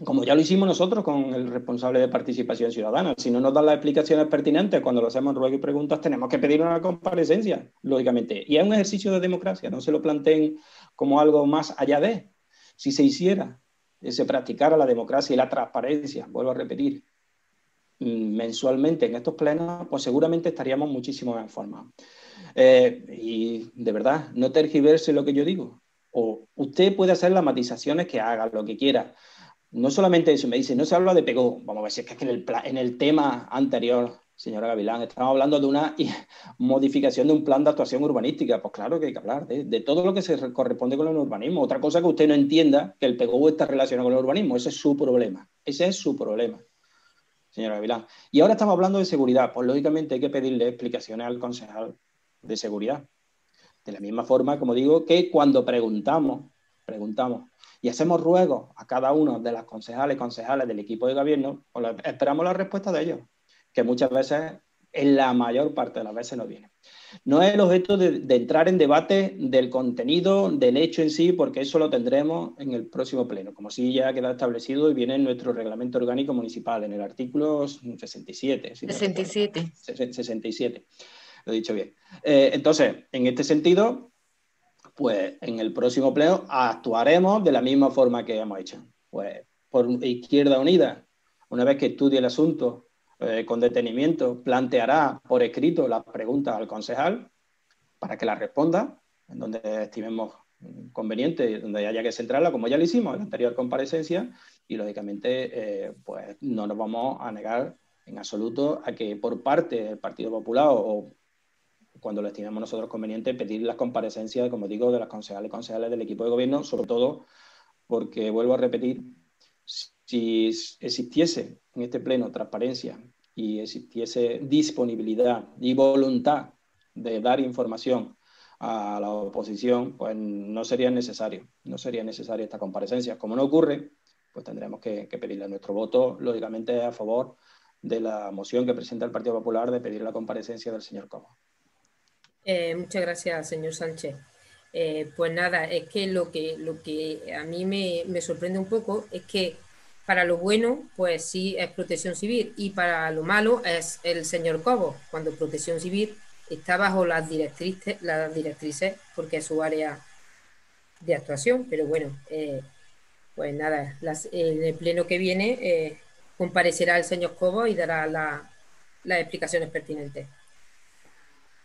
como ya lo hicimos nosotros con el responsable de participación ciudadana. Si no nos dan las explicaciones pertinentes cuando lo hacemos ruegos y preguntas, tenemos que pedir una comparecencia, lógicamente. Y es un ejercicio de democracia, no se lo planteen como algo más allá de. Si se hiciera, se practicara la democracia y la transparencia, vuelvo a repetir, mensualmente en estos plenos, pues seguramente estaríamos muchísimo más informados. Eh, y de verdad, no tergiverse lo que yo digo. O usted puede hacer las matizaciones que haga, lo que quiera, no solamente eso, me dice, no se habla de pegó. Vamos a ver si es que en el, en el tema anterior señora Gavilán, estamos hablando de una modificación de un plan de actuación urbanística. Pues claro que hay que hablar de, todo lo que se corresponde con el urbanismo. Otra cosa que usted no entienda, que el PGU está relacionado con el urbanismo, ese es su problema. Ese es su problema, señora Gavilán. Y ahora estamos hablando de seguridad. Pues lógicamente hay que pedirle explicaciones al concejal de seguridad. De la misma forma, como digo, que cuando preguntamos, preguntamos y hacemos ruegos a cada uno de las concejales y concejales del equipo de gobierno, pues esperamos la respuesta de ellos que muchas veces, en la mayor parte de las veces, no viene. No es el objeto de, entrar en debate del contenido, del hecho en sí, porque eso lo tendremos en el próximo pleno, como si ya queda establecido y viene en nuestro reglamento orgánico municipal, en el artículo 67. 67. 67. Lo he dicho bien. Eh, entonces, en este sentido, pues en el próximo pleno actuaremos de la misma forma que hemos hecho. Pues por Izquierda Unida, una vez que estudie el asunto eh, con detenimiento, planteará por escrito las preguntas al concejal para que las responda, en donde estimemos conveniente, donde haya que centrarla, como ya lo hicimos en la anterior comparecencia, y lógicamente eh, pues no nos vamos a negar en absoluto a que por parte del Partido Popular o cuando lo estimemos nosotros conveniente, pedir las comparecencias, como digo, de las concejales y concejales del equipo de gobierno, sobre todo porque, vuelvo a repetir, si existiese en este pleno transparencia y existiese disponibilidad y voluntad de dar información a la oposición, pues no sería necesario, no sería necesaria esta comparecencia. Como no ocurre, pues tendremos que, pedirle nuestro voto, lógicamente, a favor de la moción que presenta el Partido Popular de pedir la comparecencia del señor Cobo. Eh, muchas gracias, señor Sánchez. Eh, pues nada, es que lo que, lo que a mí me, me sorprende un poco es que para lo bueno, pues sí es protección civil y para lo malo es el señor Cobo, cuando protección civil está bajo las directrices, las directrices porque es su área de actuación, pero bueno, eh, pues nada, en el pleno que viene comparecerá el señor Cobo y dará las explicaciones pertinentes.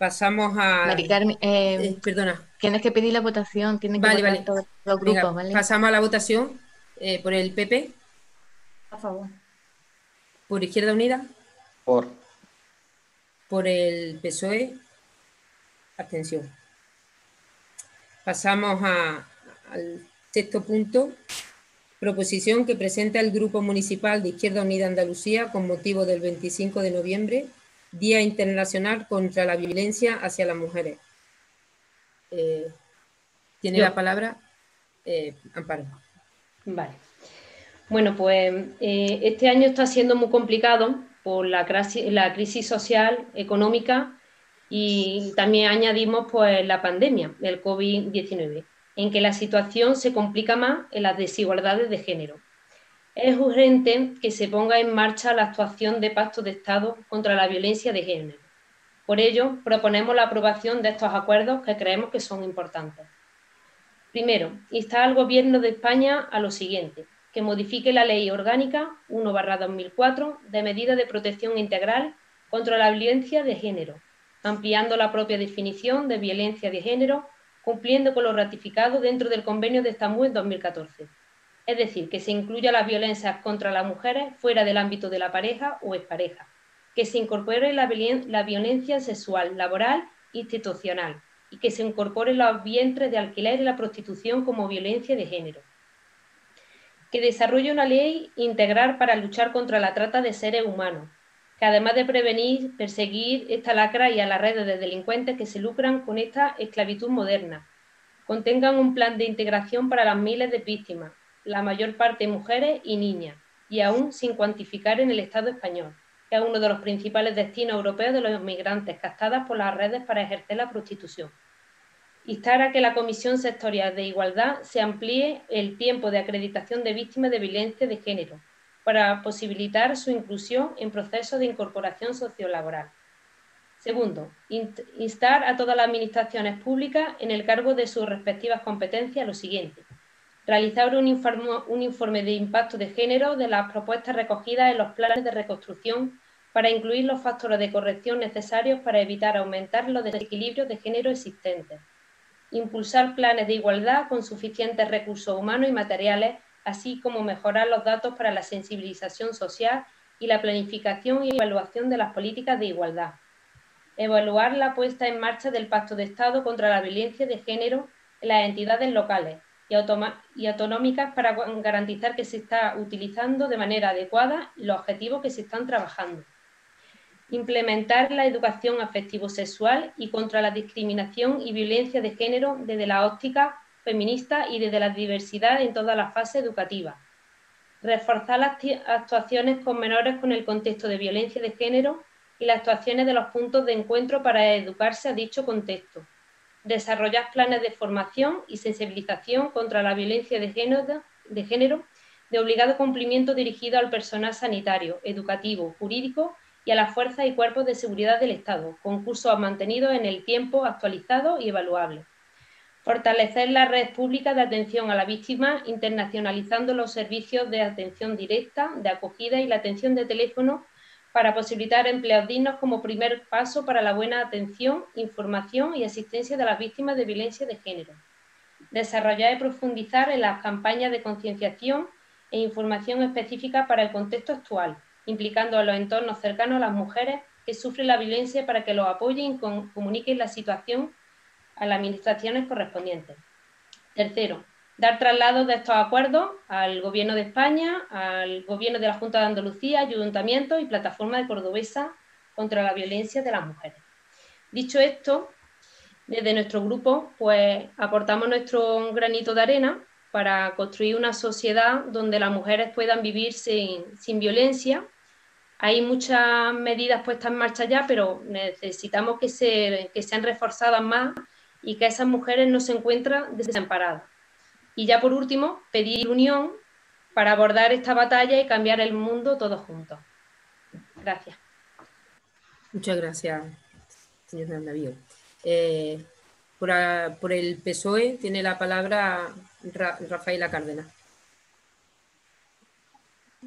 Pasamos a... Mari eh, perdona. Tienes que pedir la votación, tienes que vale, todos los grupos, ¿vale? Pasamos a la votación por el PP. A favor. ¿Por Izquierda Unida? Por. Por el PSOE. Abstención. Pasamos al sexto punto. Proposición que presenta el Grupo Municipal de Izquierda Unida Andalucía con motivo del 25 de noviembre, Día Internacional contra la Violencia hacia las Mujeres. Eh, Tiene la palabra eh, Amparo. Vale. Bueno, pues eh, este año está siendo muy complicado por la crisis, social, económica y también añadimos pues la pandemia, el COVID-19, en que la situación se complica más en las desigualdades de género. Es urgente que se ponga en marcha la actuación de pacto de Estado contra la violencia de género. Por ello, proponemos la aprobación de estos acuerdos que creemos que son importantes. Primero, instar al Gobierno de España a lo siguiente que modifique la Ley Orgánica 1-2004 de Medidas de Protección Integral contra la Violencia de Género, ampliando la propia definición de violencia de género, cumpliendo con lo ratificado dentro del Convenio de Estambul 2014. Es decir, que se incluya las violencias contra las mujeres fuera del ámbito de la pareja o expareja, que se incorpore la, la violencia sexual, laboral institucional. Y que se incorpore los vientres de alquiler y la prostitución como violencia de género. Que desarrolle una ley integral para luchar contra la trata de seres humanos, que además de prevenir, perseguir esta lacra y a las redes de delincuentes que se lucran con esta esclavitud moderna, contengan un plan de integración para las miles de víctimas, la mayor parte mujeres y niñas, y aún sin cuantificar en el Estado español, que es uno de los principales destinos europeos de los inmigrantes captadas por las redes para ejercer la prostitución instar a que la Comisión Sectorial de Igualdad se amplíe el tiempo de acreditación de víctimas de violencia de género para posibilitar su inclusión en procesos de incorporación sociolaboral. Segundo, instar a todas las administraciones públicas en el cargo de sus respectivas competencias lo siguiente. Realizar un informe, de impacto de género de las propuestas recogidas en los planes de reconstrucción para incluir los factores de corrección necesarios para evitar aumentar los desequilibrios de género existentes impulsar planes de igualdad con suficientes recursos humanos y materiales, así como mejorar los datos para la sensibilización social y la planificación y evaluación de las políticas de igualdad. Evaluar la puesta en marcha del Pacto de Estado contra la violencia de género en las entidades locales y, autonómicas para garantizar que se está utilizando de manera adecuada los objetivos que se están trabajando. Implementar la educación afectivo-sexual y contra la discriminación y violencia de género desde la óptica feminista y desde la diversidad en todas las fases educativas. Reforzar las actuaciones con menores con el contexto de violencia de género y las actuaciones de los puntos de encuentro para educarse a dicho contexto desarrollar planes de formación y sensibilización contra la violencia de género, de obligado cumplimiento dirigido al personal sanitario, educativo, jurídico y a las fuerzas y cuerpos de seguridad del Estado, concursos mantenidos en el tiempo, actualizados y evaluables. Fortalecer la red pública de atención a la víctima, internacionalizando los servicios de atención directa, de acogida y la atención de teléfono para posibilitar empleos dignos como primer paso para la buena atención, información y asistencia de las víctimas de violencia de género. Desarrollar y profundizar en las campañas de concienciación e información específica para el contexto actual, implicando a los entornos cercanos a las mujeres que sufren la violencia para que los apoyen y comuniquen la situación a las administraciones correspondientes. Tercero, dar traslado de estos acuerdos al Gobierno de España, al Gobierno de la Junta de Andalucía, Ayuntamiento y Plataforma de Cordobesa contra la Violencia de las Mujeres. Dicho esto, desde nuestro grupo, pues aportamos nuestro granito de arena para construir una sociedad donde las mujeres puedan vivir sin, sin violencia. Hay muchas medidas puestas en marcha ya, pero necesitamos que, se, que sean reforzadas más y que esas mujeres no se encuentren desamparadas. Y ya por último, pedir unión para abordar esta batalla y cambiar el mundo todos juntos. Gracias. Muchas gracias, señor Navío. Eh, por, el PSOE tiene la palabra Rafaela Cárdenas.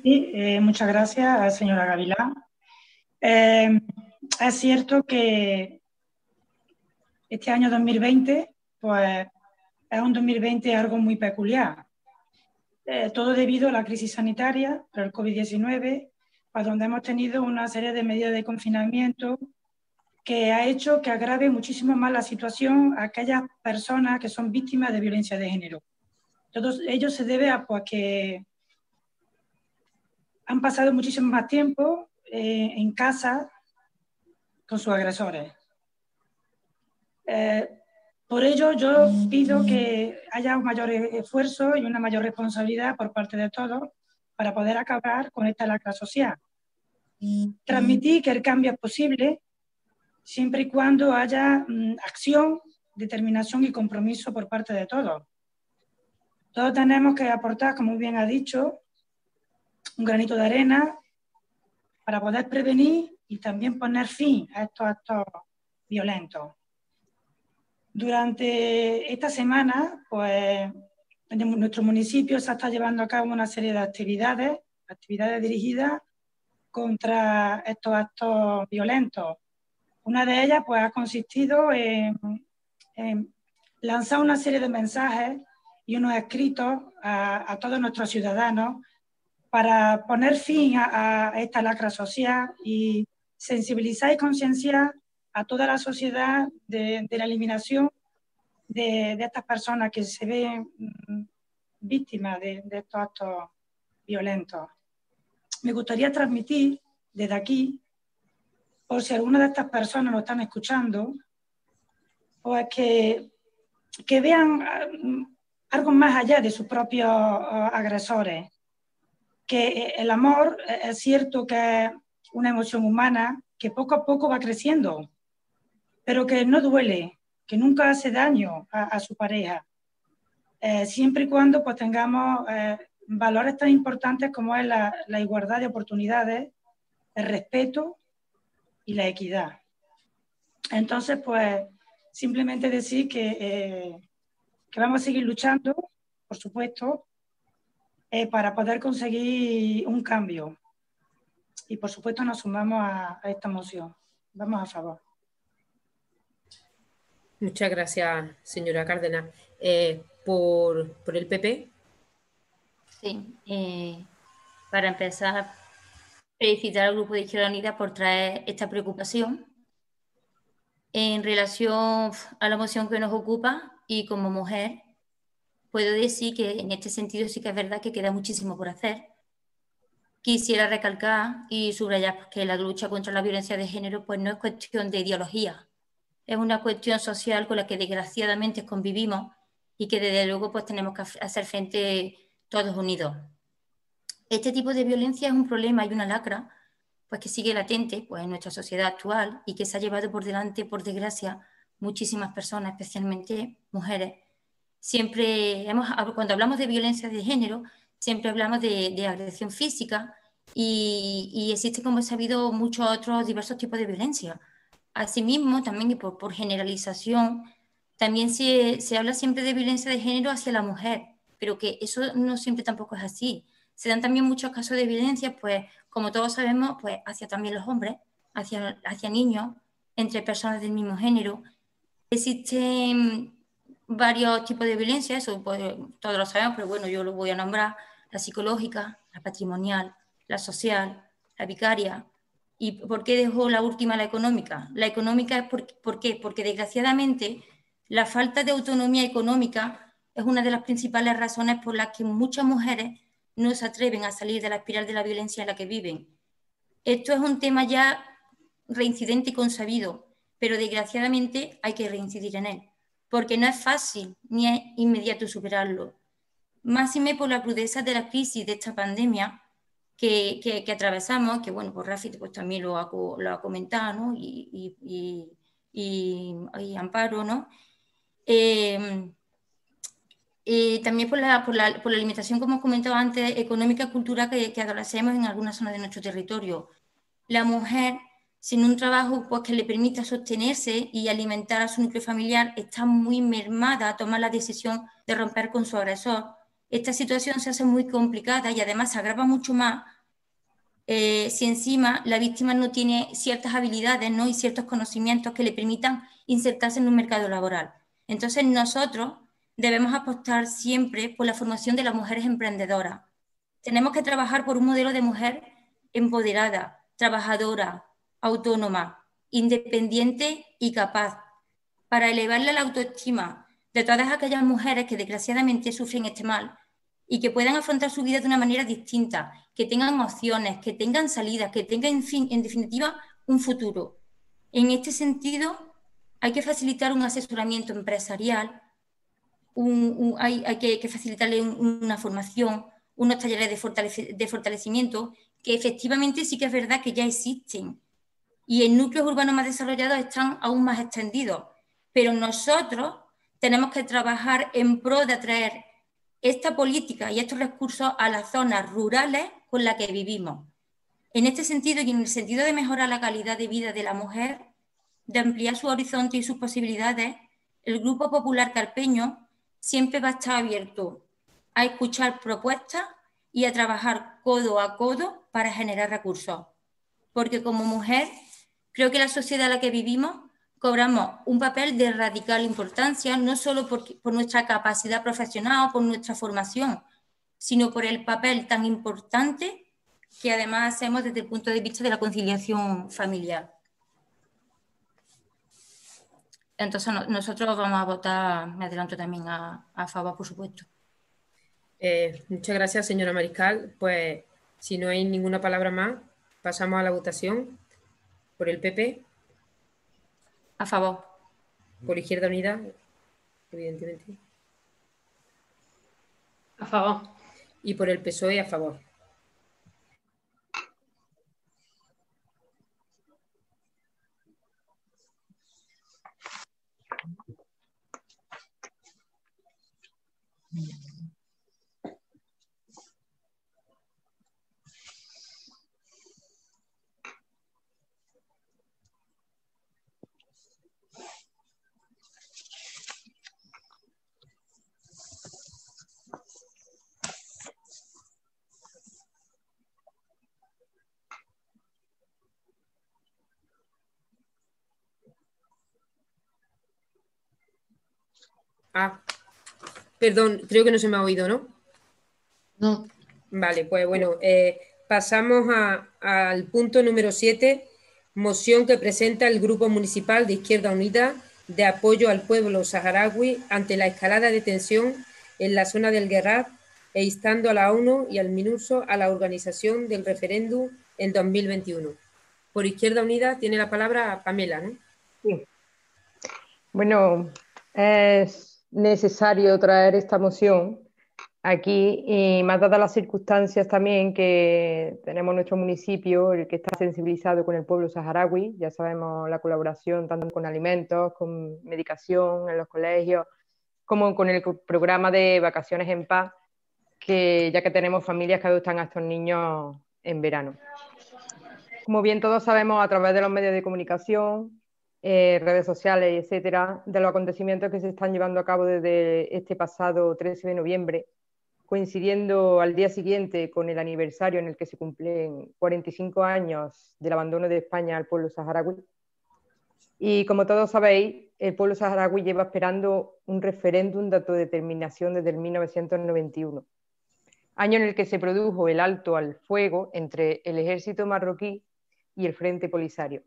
Sí, eh, muchas gracias, señora Gavilán. Eh, es cierto que este año 2020, pues es un 2020 algo muy peculiar. Eh, todo debido a la crisis sanitaria, el COVID-19, pues donde hemos tenido una serie de medidas de confinamiento que ha hecho que agrave muchísimo más la situación a aquellas personas que son víctimas de violencia de género. Todo ello se debe a pues, que han pasado muchísimo más tiempo eh, en casa con sus agresores. Eh, por ello, yo pido que haya un mayor esfuerzo y una mayor responsabilidad por parte de todos para poder acabar con esta lacra social. Transmitir que el cambio es posible siempre y cuando haya mm, acción, determinación y compromiso por parte de todos. Todos tenemos que aportar, como bien ha dicho, un granito de arena para poder prevenir y también poner fin a estos actos violentos. Durante esta semana, pues, nuestro municipio se está llevando a cabo una serie de actividades, actividades dirigidas contra estos actos violentos. Una de ellas pues, ha consistido en, lanzar una serie de mensajes y unos escritos a, todos nuestros ciudadanos para poner fin a, esta lacra social y sensibilizar y concienciar a toda la sociedad de, la eliminación de, estas personas que se ven mm, víctimas de, estos actos violentos. Me gustaría transmitir desde aquí, por si alguna de estas personas lo están escuchando, pues que, que vean mm, algo más allá de sus propios uh, agresores, que el amor eh, es cierto que es una emoción humana que poco a poco va creciendo, pero que no duele, que nunca hace daño a, su pareja, eh, siempre y cuando pues, tengamos eh, valores tan importantes como es la, igualdad de oportunidades, el respeto y la equidad. Entonces, pues simplemente decir que, eh, que vamos a seguir luchando, por supuesto, para poder conseguir un cambio. Y por supuesto nos sumamos a esta moción. Vamos a favor. Muchas gracias, señora Cárdenas. Eh, por, el PP. Sí, eh, para empezar, felicitar al Grupo de Izquierda Unida por traer esta preocupación en relación a la moción que nos ocupa y como mujer puedo decir que en este sentido sí que es verdad que queda muchísimo por hacer. Quisiera recalcar y subrayar que la lucha contra la violencia de género pues no es cuestión de ideología, es una cuestión social con la que desgraciadamente convivimos y que desde luego pues tenemos que hacer frente todos unidos. Este tipo de violencia es un problema y una lacra pues que sigue latente pues, en nuestra sociedad actual y que se ha llevado por delante, por desgracia, muchísimas personas, especialmente mujeres. Siempre, hemos, cuando hablamos de violencia de género, siempre hablamos de, agresión física y, y, existe, como he sabido, muchos otros diversos tipos de violencia. Asimismo, también y por, generalización, también se, se habla siempre de violencia de género hacia la mujer, pero que eso no siempre tampoco es así. Se dan también muchos casos de violencia, pues, como todos sabemos, pues hacia también los hombres, hacia, hacia niños, entre personas del mismo género. Existen varios tipos de violencia, eso pues, todos lo sabemos, pero bueno, yo lo voy a nombrar, la psicológica, la patrimonial, la social, la vicaria. ¿Y por qué dejo la última, la económica? La económica es ¿por qué? Porque desgraciadamente la falta de autonomía económica es una de las principales razones por las que muchas mujeres no se atreven a salir de la espiral de la violencia en la que viven. Esto es un tema ya reincidente y consabido, pero desgraciadamente hay que reincidir en él, porque no es fácil ni es inmediato superarlo. Máxime por la crudeza de la crisis de esta pandemia que, que, atravesamos, que bueno, pues Rafi pues, también lo ha, lo ha comentado, ¿no? y, y, y, Amparo, ¿no? Eh, y también por la, por, la, por la, limitación, como hemos comentado antes, económica y cultural que, que en algunas zonas de nuestro territorio. La mujer, sin un trabajo pues, que le permita sostenerse y alimentar a su núcleo familiar, está muy mermada a tomar la decisión de romper con su agresor. Esta situación se hace muy complicada y además se agrava mucho más eh, si encima la víctima no tiene ciertas habilidades ¿no? y ciertos conocimientos que le permitan insertarse en un mercado laboral. Entonces nosotros debemos apostar siempre por la formación de las mujeres emprendedoras. Tenemos que trabajar por un modelo de mujer empoderada, trabajadora, autónoma, independiente y capaz, para elevarle la autoestima de todas aquellas mujeres que desgraciadamente sufren este mal y que puedan afrontar su vida de una manera distinta, que tengan opciones, que tengan salidas, que tengan, en, fin, en definitiva, un futuro. En este sentido, hay que facilitar un asesoramiento empresarial hay, que, facilitarle una formación, unos talleres de, fortalecimiento, que efectivamente sí que es verdad que ya existen. Y en núcleos urbanos más desarrollados están aún más extendidos. Pero nosotros tenemos que trabajar en pro de atraer esta política y estos recursos a las zonas rurales con las que vivimos. En este sentido y en el sentido de mejorar la calidad de vida de la mujer, de ampliar su horizonte y sus posibilidades, el Grupo Popular Carpeño siempre va a estar abierto a escuchar propuestas y a trabajar codo a codo para generar recursos. Porque como mujer, creo que la sociedad en la que vivimos cobramos un papel de radical importancia, no solo por, por nuestra capacidad profesional o por nuestra formación, sino por el papel tan importante que además hacemos desde el punto de vista de la conciliación familiar. Entonces nosotros vamos a votar, me adelanto también a, favor, por supuesto. Eh, muchas gracias, señora Mariscal. Pues si no hay ninguna palabra más, pasamos a la votación. Por el PP. A favor. Por Izquierda Unida, evidentemente. A favor. Y por el PSOE, a favor. Ah, perdón, creo que no se me ha oído, ¿no? No. Vale, pues bueno, eh, Pasamos a- al punto número 7, moción que presenta el Grupo Municipal de Izquierda Unida de apoyo al pueblo saharaui ante la escalada de tensión en la zona del Guerrat e instando a la ONU y al MINURSO a la organización del referéndum en 2021. Por Izquierda Unida tiene la palabra Pamela, ¿no? Sí. Bueno, es necesario traer esta moción aquí y más dadas las circunstancias también que tenemos nuestro municipio, el que está sensibilizado con el pueblo saharaui, ya sabemos la colaboración tanto con alimentos, con medicación en los colegios, como con el programa de vacaciones en paz, que ya que tenemos familias que adoptan a estos niños en verano. Como bien todos sabemos a través de los medios de comunicación, eh, redes sociales, etcétera, de los acontecimientos que se están llevando a cabo desde este pasado 13 de noviembre, coincidiendo al día siguiente con el aniversario en el que se cumplen 45 años del abandono de España al pueblo saharaui. Y como todos sabéis, el pueblo saharaui lleva esperando un referéndum de autodeterminación desde el 1991, año en el que se produjo el alto al fuego entre el ejército marroquí y el Frente Polisario.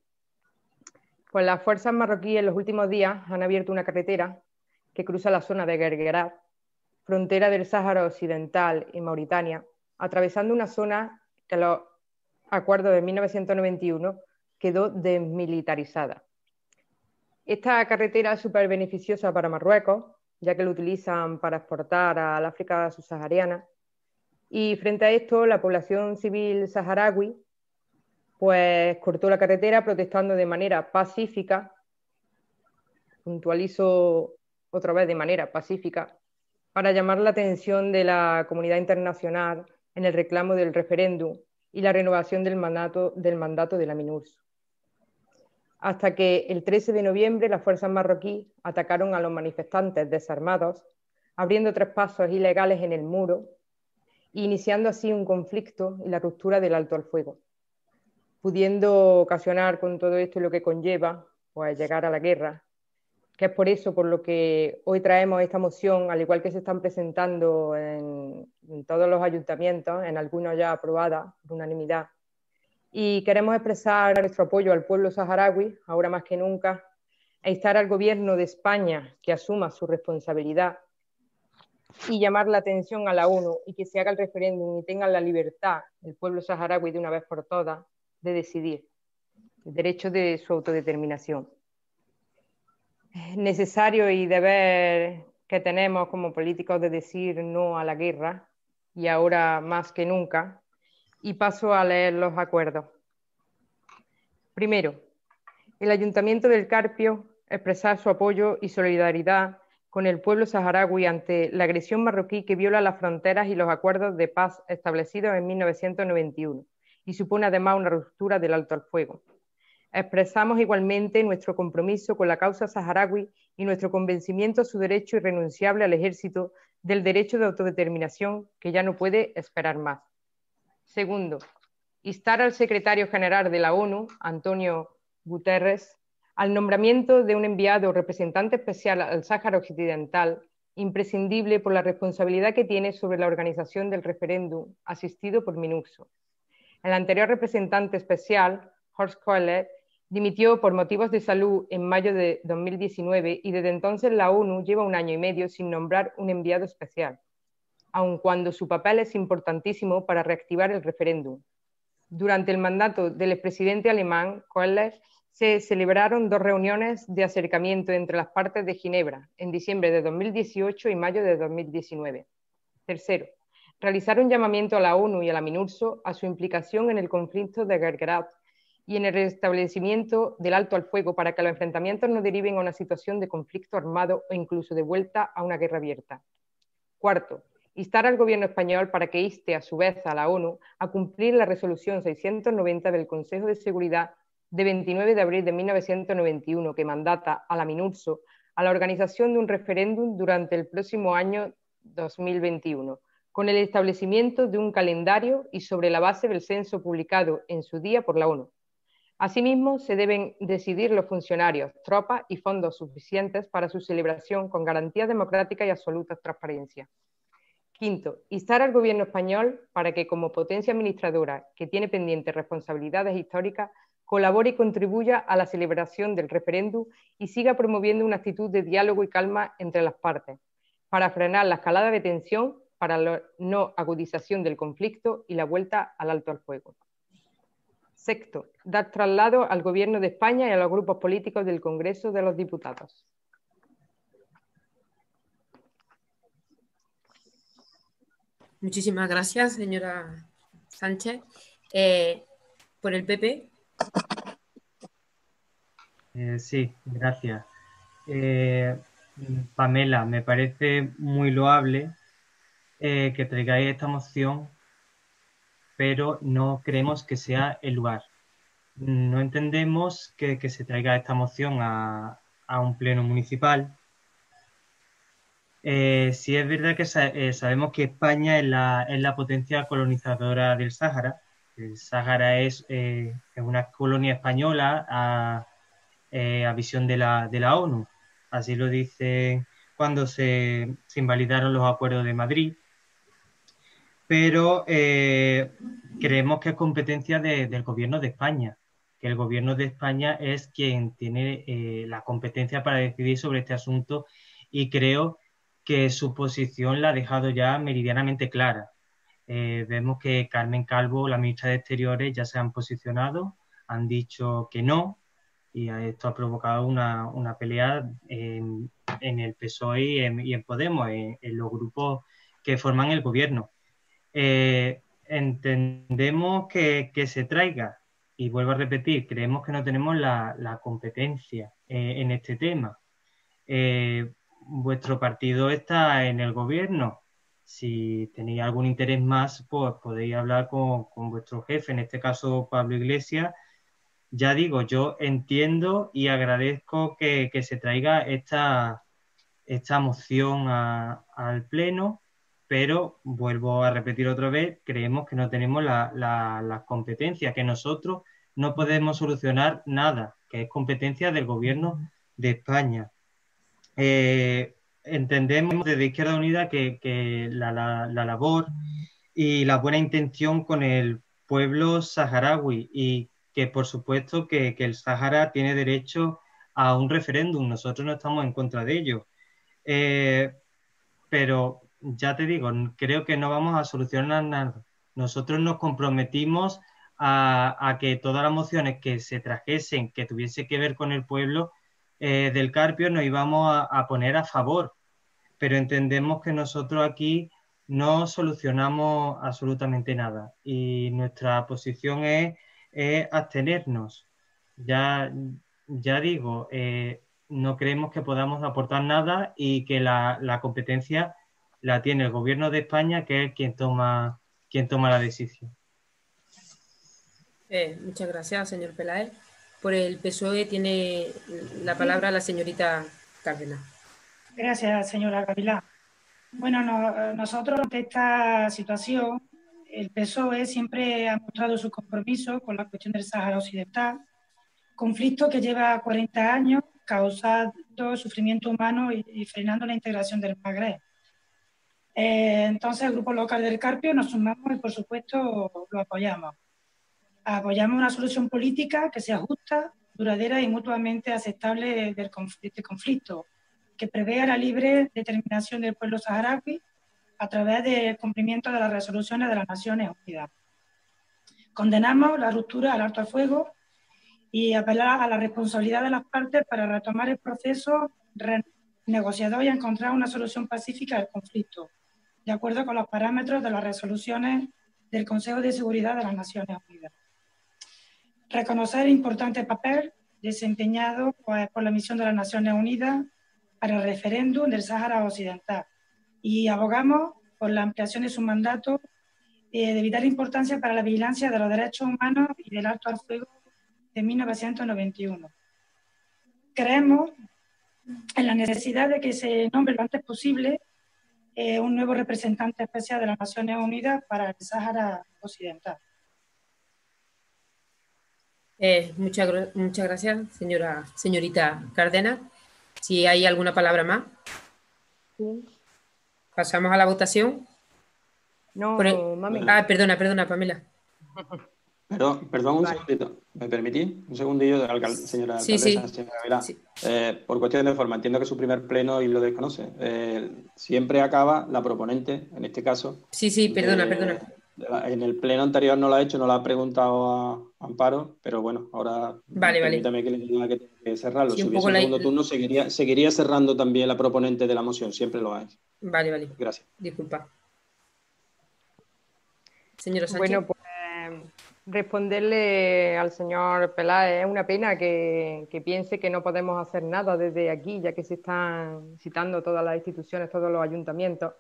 Pues las fuerzas marroquíes en los últimos días han abierto una carretera que cruza la zona de Gergerat, frontera del Sáhara Occidental y Mauritania, atravesando una zona que los acuerdos de 1991 quedó desmilitarizada. Esta carretera es súper beneficiosa para Marruecos, ya que lo utilizan para exportar al África subsahariana. Y frente a esto, la población civil saharaui pues cortó la carretera protestando de manera pacífica, puntualizo otra vez de manera pacífica, para llamar la atención de la comunidad internacional en el reclamo del referéndum y la renovación del mandato, de la MINURSO. Hasta que el 13 de noviembre las fuerzas marroquíes atacaron a los manifestantes desarmados, abriendo tres pasos ilegales en el muro iniciando así un conflicto y la ruptura del alto al fuego pudiendo ocasionar con todo esto lo que conlleva, pues llegar a la guerra, que es por eso por lo que hoy traemos esta moción, al igual que se están presentando en, en todos los ayuntamientos, en algunos ya aprobada por unanimidad. Y queremos expresar nuestro apoyo al pueblo saharaui, ahora más que nunca, e instar al gobierno de España que asuma su responsabilidad y llamar la atención a la ONU y que se haga el referéndum y tenga la libertad el pueblo saharaui de una vez por todas de decidir, el derecho de su autodeterminación. Es necesario y deber que tenemos como políticos de decir no a la guerra y ahora más que nunca. Y paso a leer los acuerdos. Primero, el Ayuntamiento del Carpio expresar su apoyo y solidaridad con el pueblo saharaui ante la agresión marroquí que viola las fronteras y los acuerdos de paz establecidos en 1991 y supone además una ruptura del alto al fuego. Expresamos igualmente nuestro compromiso con la causa saharaui y nuestro convencimiento a su derecho irrenunciable al ejército del derecho de autodeterminación que ya no puede esperar más. Segundo, instar al secretario general de la ONU, Antonio Guterres, al nombramiento de un enviado representante especial al Sáhara Occidental, imprescindible por la responsabilidad que tiene sobre la organización del referéndum asistido por MINUSO. El anterior representante especial, Horst Kohler, dimitió por motivos de salud en mayo de 2019 y desde entonces la ONU lleva un año y medio sin nombrar un enviado especial, aun cuando su papel es importantísimo para reactivar el referéndum. Durante el mandato del expresidente alemán, Kohler, se celebraron dos reuniones de acercamiento entre las partes de Ginebra en diciembre de 2018 y mayo de 2019. Tercero, realizar un llamamiento a la ONU y a la MINURSO a su implicación en el conflicto de Gergerat y en el restablecimiento del alto al fuego para que los enfrentamientos no deriven a una situación de conflicto armado o incluso de vuelta a una guerra abierta. Cuarto, instar al gobierno español para que inste a su vez a la ONU a cumplir la resolución 690 del Consejo de Seguridad de 29 de abril de 1991 que mandata a la MINURSO a la organización de un referéndum durante el próximo año 2021 con el establecimiento de un calendario y sobre la base del censo publicado en su día por la ONU. Asimismo, se deben decidir los funcionarios, tropas y fondos suficientes para su celebración con garantías democráticas y absoluta transparencia. Quinto, instar al Gobierno español para que, como potencia administradora que tiene pendientes responsabilidades históricas, colabore y contribuya a la celebración del referéndum y siga promoviendo una actitud de diálogo y calma entre las partes, para frenar la escalada de tensión, para la no agudización del conflicto y la vuelta al alto al fuego. Sexto, dar traslado al Gobierno de España y a los grupos políticos del Congreso de los Diputados. Muchísimas gracias, señora Sánchez. Eh, por el PP. Eh, sí, gracias. Eh, Pamela, me parece muy loable que traigáis esta moción, pero no creemos que sea el lugar. No entendemos que, se traiga esta moción a, a un pleno municipal eh, sí es verdad que eh, sabemos que España es la, potencia colonizadora del Sáhara. El Sáhara es, eh, una colonia española a, visión de la, ONU. Así lo dice cuando se, invalidaron los acuerdos de Madrid. Pero creemos que es competencia del gobierno de España, que el gobierno de España es quien tiene la competencia para decidir sobre este asunto y creo que su posición la ha dejado ya meridianamente clara. Eh, vemos que Carmen Calvo, la ministra de Exteriores, ya se han posicionado, han dicho que no, y esto ha provocado una, pelea en, el PSOE y en, Podemos, en, los grupos que forman el gobierno. Eh, entendemos que, se traiga, y vuelvo a repetir, creemos que no tenemos la, competencia eh, en este tema vuestro partido está en el gobierno. Si tenéis algún interés más, pues podéis hablar con, vuestro jefe, en este caso Pablo Iglesias. Ya digo, yo entiendo y agradezco que, se traiga esta, esta moción al Pleno, pero vuelvo a repetir otra vez, creemos que no tenemos las la, competencias, que nosotros no podemos solucionar nada, que es competencia del gobierno de España. Eh, entendemos desde Izquierda Unida que, la, labor y la buena intención con el pueblo saharaui y que por supuesto que, el Sahara tiene derecho a un referéndum. Nosotros no estamos en contra de ello. Eh, pero ya te digo, creo que no vamos a solucionar nada. Nosotros nos comprometimos a, que todas las mociones que se trajesen, que tuviese que ver con el pueblo, eh, del Carpio nos íbamos a, poner a favor, pero entendemos que nosotros aquí no solucionamos absolutamente nada y nuestra posición es, abstenernos. Ya, ya digo, eh, no creemos que podamos aportar nada y que la, competencia la tiene el gobierno de España, que es quien toma, quien toma la decisión. Eh, muchas gracias, señor Peláez. Por el PSOE tiene la palabra la señorita Cárdenas. Gracias, señora Gavilá. Bueno, nosotros ante esta situación, el PSOE siempre ha mostrado su compromiso con la cuestión del Sáhara Occidental, conflicto que lleva 40 años causando sufrimiento humano y, frenando la integración del Magreb. Eh, entonces, el Grupo Local del Carpio nos sumamos y, por supuesto, lo apoyamos apoyamos una solución política que sea justa, duradera y mutuamente aceptable del este conflicto, que prevea la libre determinación del pueblo saharaui a través del cumplimiento de las resoluciones de las Naciones Unidas. Condenamos la ruptura al alto al fuego y apelar a la responsabilidad de las partes para retomar el proceso negociador y encontrar una solución pacífica del conflicto, de acuerdo con los parámetros de las resoluciones del Consejo de Seguridad de las Naciones Unidas reconocer el importante papel desempeñado por la misión de las Naciones Unidas para el referéndum del Sáhara Occidental y abogamos por la ampliación de su mandato eh, de vital importancia para la vigilancia de los derechos humanos y del alto al fuego de 1991. Creemos en la necesidad de que se nombre lo antes posible eh, un nuevo representante especial de las Naciones Unidas para el Sáhara Occidental. Eh, muchas, muchas gracias, señora, señorita Cárdenas. Si hay alguna palabra más. Pasamos a la votación. No, Por el- mami. Ah, perdona, perdona, Pamela. Perdón, perdón un Vale. segundito. ¿Me permitís? Un segundillo, alcal- señora Sí, alcaldesa, sí. señora Vela. Sí. Eh, por cuestión de forma, entiendo que es su primer pleno y lo desconoce. Eh, siempre acaba la proponente, en este caso. Sí, sí, perdona, de- perdona. de la- en el pleno anterior no lo ha hecho, no lo ha preguntado a Amparo, pero bueno, ahora Vale, vale. permítame que le diga que tiene que cerrarlo. Sí, si un hubiese la- segundo turno, seguiría, seguiría cerrando también la proponente de la moción, siempre lo hay. Vale, vale. Gracias. Disculpa. Señora Sánchez. Bueno, pues responderle al señor Peláez, es una pena que, piense que no podemos hacer nada desde aquí, ya que se están citando todas las instituciones, todos los ayuntamientos.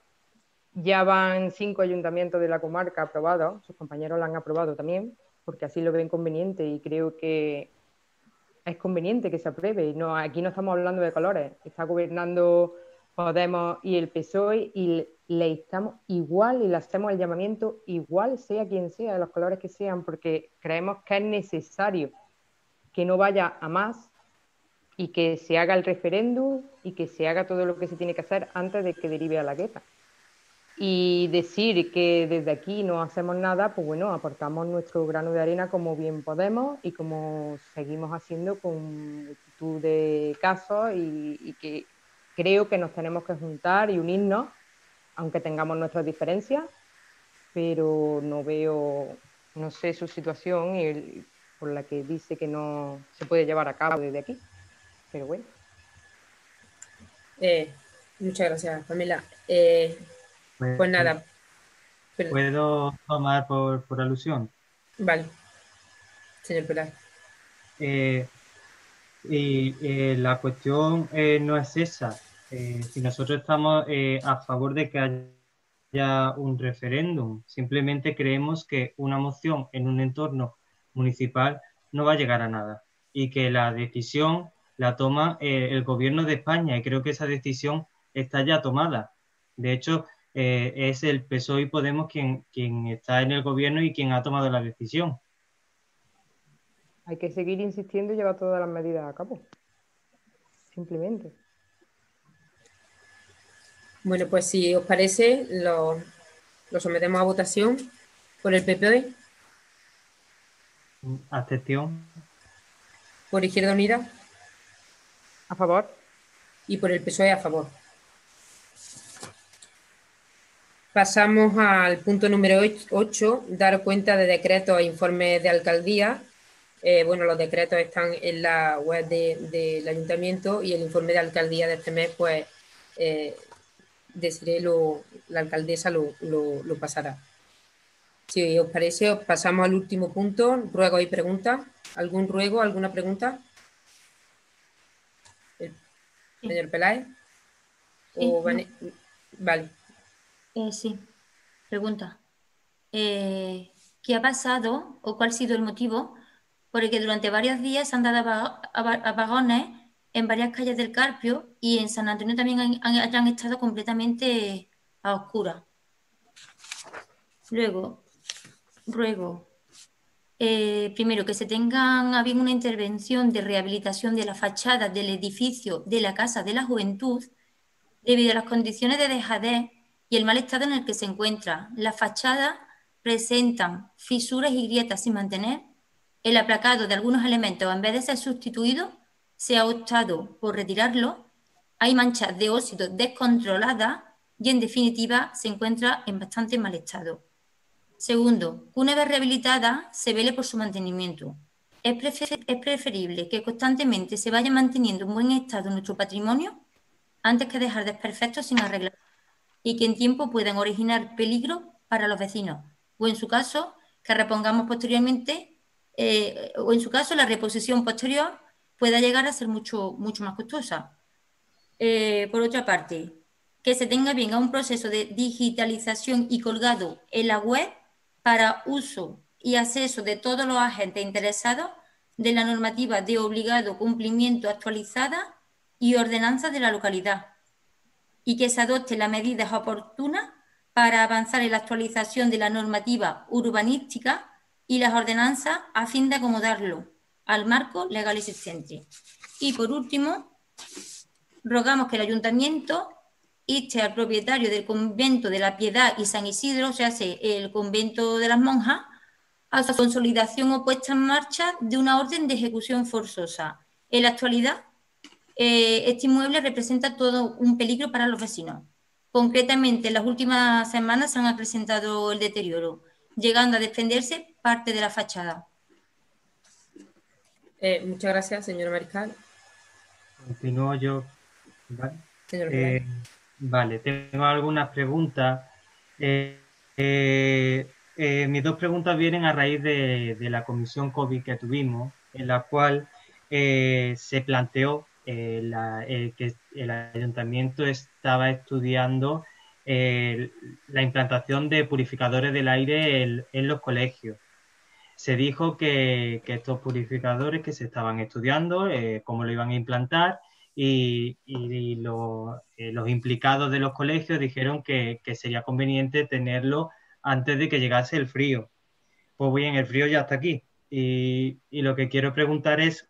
Ya van cinco ayuntamientos de la comarca aprobados, sus compañeros la han aprobado también, porque así lo ven conveniente y creo que es conveniente que se apruebe. No, aquí no estamos hablando de colores, está gobernando Podemos y el PSOE y le- estamos igual y le hacemos el llamamiento igual, sea quien sea, de los colores que sean, porque creemos que es necesario que no vaya a más y que se haga el referéndum y que se haga todo lo que se tiene que hacer antes de que derive a la guerra. Y decir que desde aquí no hacemos nada, pues bueno, aportamos nuestro grano de arena como bien podemos y como seguimos haciendo con multitud de casos y, y que creo que nos tenemos que juntar y unirnos, aunque tengamos nuestras diferencias, pero no veo, no sé su situación y el- por la que dice que no se puede llevar a cabo desde aquí. Pero bueno. Eh, muchas gracias, Pamela. Eh, pues nada. Perdón. ¿Puedo tomar por, por alusión? Vale. Señor Peláez. Eh, y eh, la cuestión eh, no es esa. Eh, si nosotros estamos eh, a favor de que haya un referéndum, simplemente creemos que una moción en un entorno municipal no va a llegar a nada y que la decisión la toma eh, el gobierno de España y creo que esa decisión está ya tomada. De hecho, eh, es el PSOE y Podemos quien, quien está en el gobierno y quien ha tomado la decisión. Hay que seguir insistiendo y llevar todas las medidas a cabo. Simplemente. Bueno, pues si os parece, lo, lo sometemos a votación por el PPE, Abstención. por Izquierda Unida A favor. y por el PSOE a favor. Pasamos al punto número 8, dar cuenta de decretos e informes de alcaldía. Eh, bueno, los decretos están en la web de- del ayuntamiento y el informe de alcaldía de este mes, pues, eh, Desiree lo- la alcaldesa lo, lo- lo pasará. Si os parece, os pasamos al último punto, ruegos y preguntas. ¿Algún ruego, alguna pregunta? El señor Peláez. No. Vale. Eh, sí, pregunta. Eh, ¿qué ha pasado o cuál ha sido el motivo por el que durante varios días han dado apa- apa- apagones en varias calles del Carpio y en San Antonio también han, han- hayan estado completamente a oscuras? Luego, ruego, eh, primero, que se tengan a bien una intervención de rehabilitación de la fachada del edificio de la Casa de la Juventud debido a las condiciones de dejadez y el mal estado en el que se encuentra. Las fachadas presentan fisuras y grietas sin mantener. El aplacado de algunos elementos, en vez de ser sustituido, se ha optado por retirarlo. Hay manchas de óxido descontroladas y, en definitiva, se encuentra en bastante mal estado. Segundo, una vez rehabilitada se vele por su mantenimiento. Es preferible que constantemente se vaya manteniendo en buen estado nuestro patrimonio antes que dejar desperfectos sin arreglar y que en tiempo puedan originar peligro para los vecinos o en su caso que repongamos posteriormente eh, o en su caso la reposición posterior pueda llegar a ser mucho, mucho más costosa. Eh, por otra parte, que se tenga bien a un proceso de digitalización y colgado en la web para uso y acceso de todos los agentes interesados de la normativa de obligado cumplimiento actualizada y ordenanzas de la localidad y que se adopten las medidas oportunas para avanzar en la actualización de la normativa urbanística y las ordenanzas a fin de acomodarlo al marco legal existente. Y por último, rogamos que el ayuntamiento inste al propietario del convento de la Piedad y San Isidro, o sea, el convento de las monjas, a su consolidación o puesta en marcha de una orden de ejecución forzosa. En la actualidad, eh, este inmueble representa todo un peligro para los vecinos. Concretamente, en las últimas semanas se han acrecentado el deterioro, llegando a defenderse parte de la fachada. Eh, muchas gracias, señor Mariscal. Continúo yo. Vale, vale tengo algunas preguntas. mis dos preguntas vienen a raíz de, de, la comisión COVID que tuvimos, en la cual se planteó que el ayuntamiento estaba estudiando la implantación de purificadores del aire en, los colegios. Se dijo que, estos purificadores que se estaban estudiando, eh, cómo lo iban a implantar, y, eh, los implicados de los colegios dijeron que, sería conveniente tenerlo antes de que llegase el frío. Pues bien, el frío ya está aquí. Y, lo que quiero preguntar es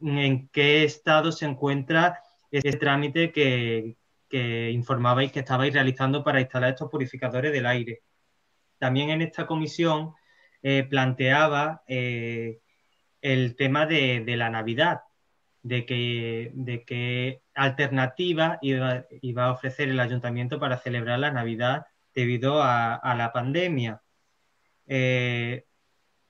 en qué estado se encuentra ese trámite que, informabais que estabais realizando para instalar estos purificadores del aire. También en esta comisión eh, planteaba eh, el tema de, la Navidad, de que, de qué alternativa iba, a ofrecer el ayuntamiento para celebrar la Navidad debido a, la pandemia. Eh,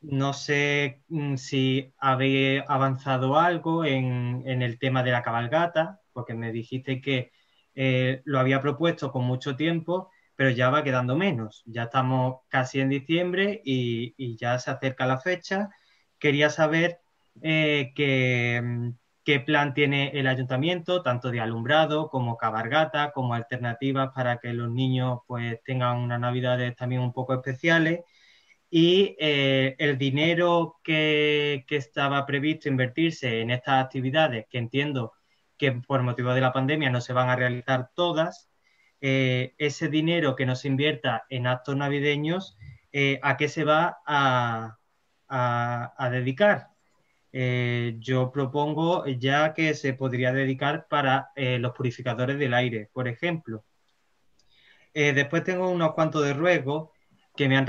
no sé mm, si habéis avanzado algo en, el tema de la cabalgata, porque me dijiste que eh, lo había propuesto con mucho tiempo, pero ya va quedando menos. Ya estamos casi en diciembre y, ya se acerca la fecha. Quería saber eh, mm, qué, plan tiene el ayuntamiento, tanto de alumbrado como cabalgata, como alternativas para que los niños pues tengan unas navidades también un poco especiales y eh, el dinero que, estaba previsto invertirse en estas actividades, que entiendo que por motivo de la pandemia no se van a realizar todas, eh, ese dinero que no se invierta en actos navideños, eh, ¿a qué se va a, dedicar? Yo propongo ya que se podría dedicar para los purificadores del aire, por ejemplo. después tengo unos cuantos de ruegos que me han,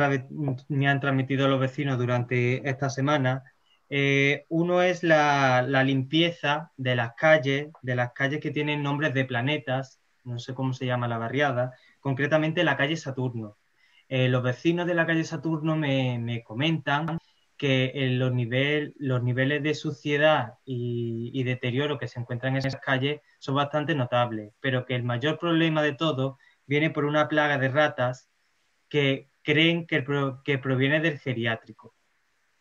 me han transmitido los vecinos durante esta semana. Eh, uno es la, limpieza de las calles, de las calles que tienen nombres de planetas, no sé cómo se llama la barriada, concretamente la calle Saturno. Eh, los vecinos de la calle Saturno me, comentan que los, niveles de suciedad y, deterioro que se encuentran en esas calles son bastante notables, pero que el mayor problema de todo viene por una plaga de ratas que creen que, que proviene del geriátrico,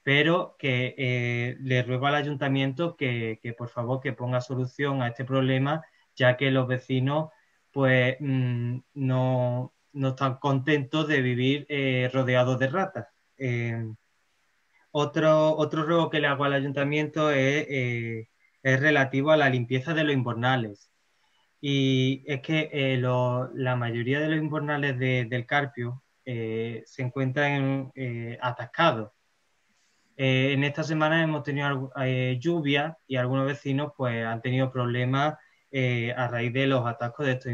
pero que eh, le ruego al ayuntamiento que, por favor que ponga solución a este problema, ya que los vecinos pues mm, no, están contentos de vivir eh, rodeados de ratas. Eh, otro, otro ruego que le hago al ayuntamiento es, relativo a la limpieza de los invernales. Y es que la mayoría de los invernales del Carpio eh, se encuentran eh, atascados. Eh, en esta semana hemos tenido lluvia y algunos vecinos pues, han tenido problemas a raíz de los atascos de estos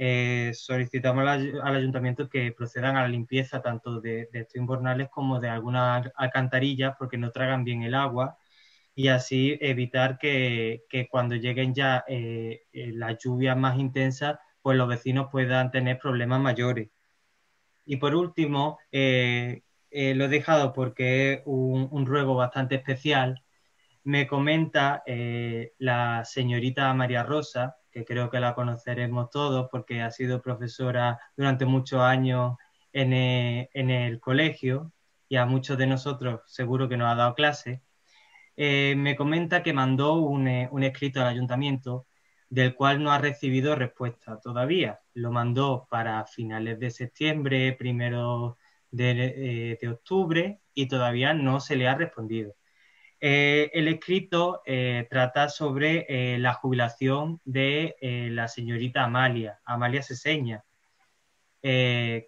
invernales. solicitamos al, ayuntamiento que procedan a la limpieza tanto de, estos invernales como de algunas alcantarillas porque no tragan bien el agua y así evitar que, que cuando lleguen ya las lluvias más intensas pues los vecinos puedan tener problemas mayores. Y por último, eh, eh, lo he dejado porque es un, ruego bastante especial. Me comenta eh, la señorita María Rosa, que creo que la conoceremos todos porque ha sido profesora durante muchos años en el, colegio y a muchos de nosotros seguro que nos ha dado clase. me comenta que mandó un, un escrito al ayuntamiento del cual no ha recibido respuesta todavía. Lo mandó para finales de septiembre, primero de, eh, octubre y todavía no se le ha respondido. Eh, el escrito eh, trata sobre la jubilación de la señorita Amalia, Amalia Seseña,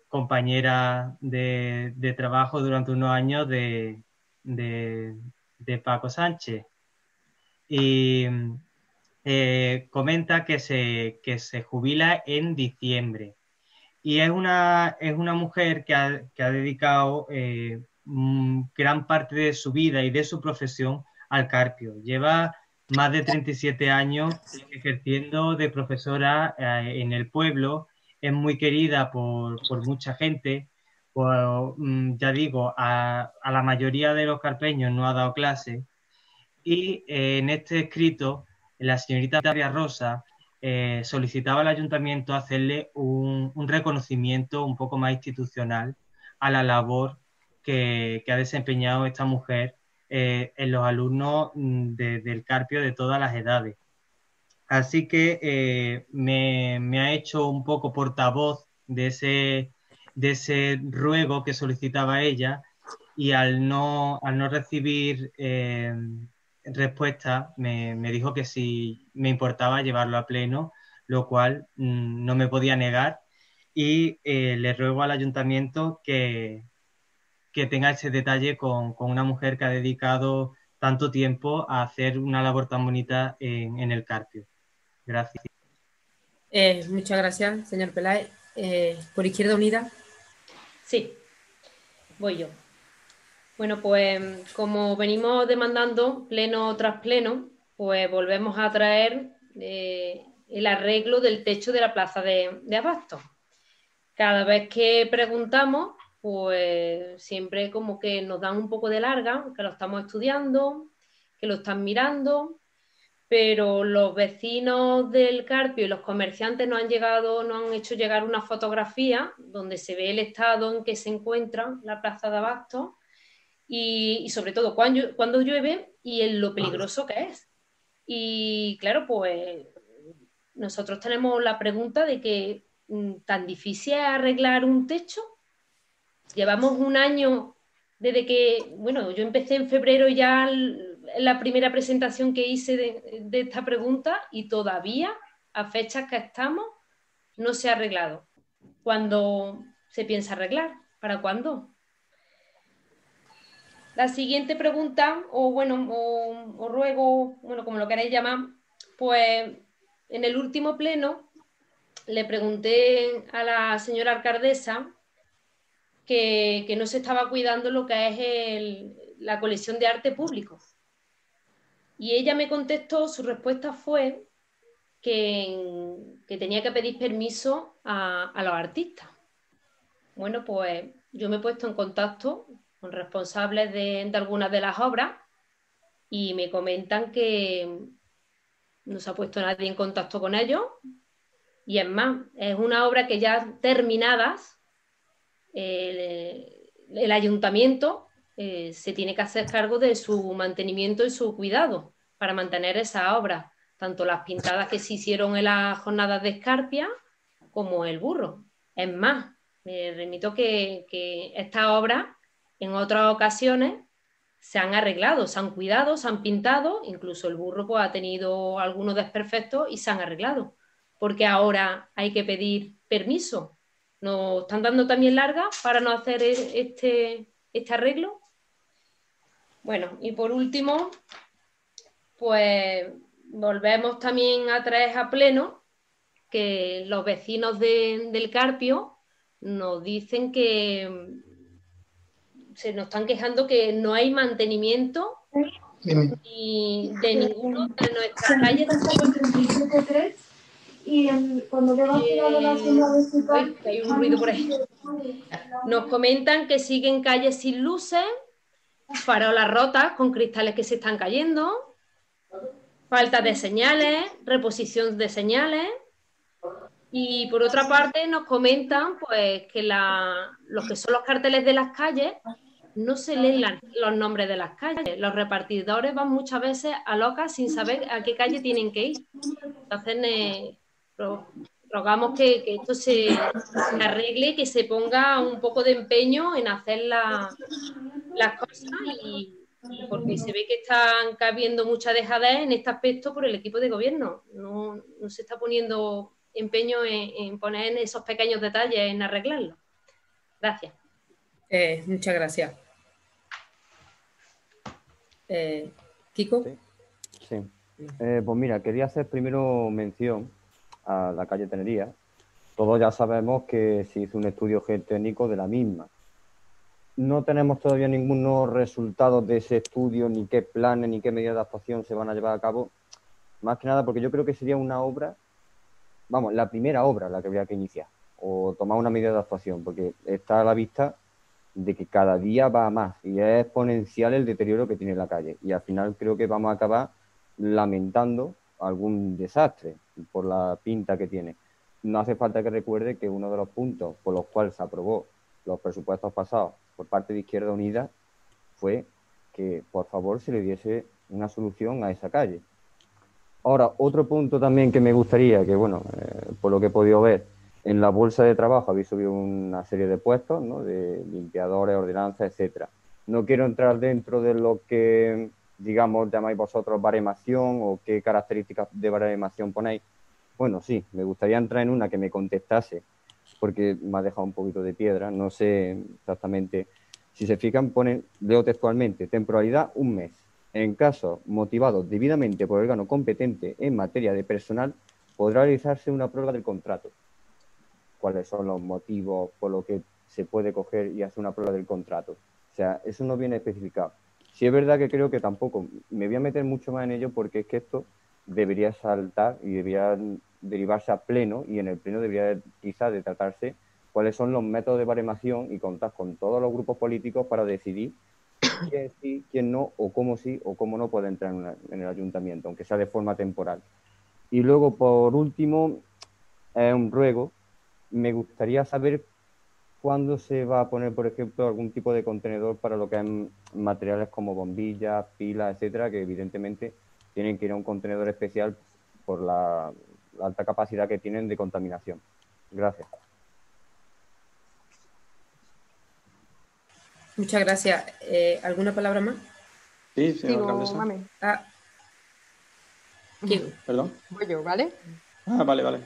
compañera de, trabajo durante unos años de, de Paco Sánchez. Y eh, comenta que se, que se jubila en diciembre. Y es una, es una mujer que ha, que ha dedicado eh, gran parte de su vida y de su profesión al carpio. Lleva más de 37 años ejerciendo de profesora eh, en el pueblo. Es muy querida por, por mucha gente. Mm, ya digo, a, la mayoría de los carpeños no ha dado clase. Y eh, en este escrito, la señorita María Rosa eh, solicitaba al ayuntamiento hacerle un, reconocimiento un poco más institucional a la labor que, ha desempeñado esta mujer eh, en los alumnos mm, de, del Carpio de todas las edades. Así que eh, me, me, ha hecho un poco portavoz de ese, de ese ruego que solicitaba ella y al no, al no recibir eh, respuesta me, me, dijo que si me importaba llevarlo a pleno, lo cual mmm, no me podía negar y le ruego al ayuntamiento que, que tenga ese detalle con, con, una mujer que ha dedicado tanto tiempo a hacer una labor tan bonita en, en el Carpio. Gracias. Eh, muchas gracias, señor Peláez. Eh, ¿Por Izquierda Unida? Sí, voy yo. Bueno, pues como venimos demandando pleno tras pleno, pues volvemos a traer eh, el arreglo del techo de la plaza de, de Abasto. Cada vez que preguntamos, pues siempre como que nos dan un poco de larga, que lo estamos estudiando, que lo están mirando, pero los vecinos del Carpio y los comerciantes nos han llegado, nos han hecho llegar una fotografía donde se ve el estado en que se encuentra la plaza de Abasto y, y sobre todo cuando, cuando, llueve y en lo peligroso que es. Y claro, pues nosotros tenemos la pregunta de que mm, tan difícil es arreglar un techo. Llevamos un año desde que, bueno, yo empecé en febrero ya la primera presentación que hice de, esta pregunta y todavía a fechas que estamos no se ha arreglado. ¿Cuándo se piensa arreglar? ¿Para cuándo? La siguiente pregunta, o bueno, o, o, ruego, bueno, como lo queréis llamar, pues en el último pleno le pregunté a la señora alcaldesa que, no se estaba cuidando lo que es la colección de arte público. Y ella me contestó, su respuesta fue que, tenía que pedir permiso a, los artistas. Bueno, pues yo me he puesto en contacto con responsables de, algunas de las obras y me comentan que no se ha puesto nadie en contacto con ellos. Y es más, es una obra que ya terminadas, el, ayuntamiento eh, se tiene que hacer cargo de su mantenimiento y su cuidado para mantener esa obra, tanto las pintadas que se hicieron en las jornadas de Escarpia como el burro. Es más, me remito que, que esta obra en otras ocasiones se han arreglado, se han cuidado, se han pintado, incluso el burro pues, ha tenido algunos desperfectos y se han arreglado, porque ahora hay que pedir permiso. ¿Nos están dando también larga para no hacer e-, este, este arreglo? Bueno, y por último, pues volvemos también a traer a pleno que los vecinos de, del Carpio nos dicen que se nos están quejando que no hay mantenimiento ni de ninguno de nuestras calles. Y cuando le eh, la hay, hay un ruido por ahí. Nos comentan que siguen calles sin luces, farolas rotas con cristales que se están cayendo, falta de señales, reposición de señales. Y por otra parte nos comentan pues que la, los que son los carteles de las calles no se leen la, los nombres de las calles. Los repartidores van muchas veces a locas sin saber a qué calle tienen que ir. Entonces, eh, rogamos que, que esto se, se, arregle, que se ponga un poco de empeño en hacer la, las cosas y, y, porque se ve que están cabiendo mucha dejadez en este aspecto por el equipo de gobierno. No, no se está poniendo empeño en, en poner esos pequeños detalles, en arreglarlo. Gracias. Eh, muchas gracias. Eh, Kiko. Sí. sí. Eh, pues mira, quería hacer primero mención a la calle Tenería. Todos ya sabemos que se hizo un estudio geotécnico de la misma. No tenemos todavía ningunos resultados de ese estudio, ni qué planes, ni qué medidas de actuación se van a llevar a cabo. Más que nada porque yo creo que sería una obra, vamos, la primera obra la que habría que iniciar, o tomar una medida de actuación, porque está a la vista de que cada día va más y es exponencial el deterioro que tiene la calle. Y al final creo que vamos a acabar lamentando algún desastre por la pinta que tiene. No hace falta que recuerde que uno de los puntos por los cuales se aprobó los presupuestos pasados por parte de Izquierda Unida fue que por favor se le diese una solución a esa calle. Ahora, otro punto también que me gustaría, que bueno, eh, por lo que he podido ver, en la bolsa de trabajo habéis subido una serie de puestos, ¿no? De limpiadores, ordenanzas, etcétera. No quiero entrar dentro de lo que, digamos, llamáis vosotros baremación o qué características de baremación ponéis. Bueno, sí, me gustaría entrar en una que me contestase, porque me ha dejado un poquito de piedra. No sé exactamente. Si se fijan, ponen, leo textualmente, temporalidad un mes. En caso motivado debidamente por el órgano competente en materia de personal, podrá realizarse una prueba del contrato cuáles son los motivos por los que se puede coger y hacer una prueba del contrato. O sea, eso no viene especificado. Si es verdad que creo que tampoco me voy a meter mucho más en ello porque es que esto debería saltar y debería derivarse a pleno y en el pleno debería quizás de tratarse cuáles son los métodos de baremación y contar con todos los grupos políticos para decidir quién sí, quién no, o cómo sí o cómo no puede entrar en, en el ayuntamiento, aunque sea de forma temporal. Y luego, por último, es un ruego me gustaría saber cuándo se va a poner, por ejemplo, algún tipo de contenedor para lo que es materiales como bombillas, pilas, etcétera, que evidentemente tienen que ir a un contenedor especial por la, alta capacidad que tienen de contaminación. Gracias. Muchas gracias. Eh, ¿Alguna palabra más? Sí, señor Ah. Perdón. Voy yo, ¿vale? Ah, vale, vale.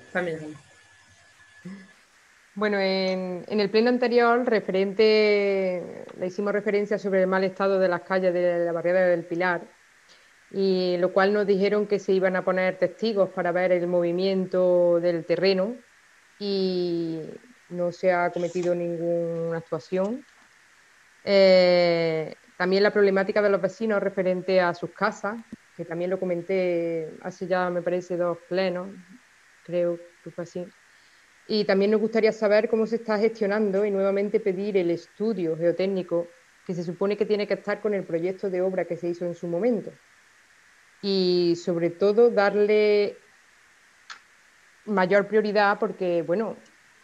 Bueno, en, el pleno anterior, referente, le hicimos referencia sobre el mal estado de las calles de la barriada del Pilar, y lo cual nos dijeron que se iban a poner testigos para ver el movimiento del terreno y no se ha cometido ninguna actuación. Eh, también la problemática de los vecinos referente a sus casas, que también lo comenté hace ya, me parece, dos plenos, creo que fue así. Y también nos gustaría saber cómo se está gestionando y nuevamente pedir el estudio geotécnico que se supone que tiene que estar con el proyecto de obra que se hizo en su momento. Y sobre todo darle mayor prioridad porque, bueno,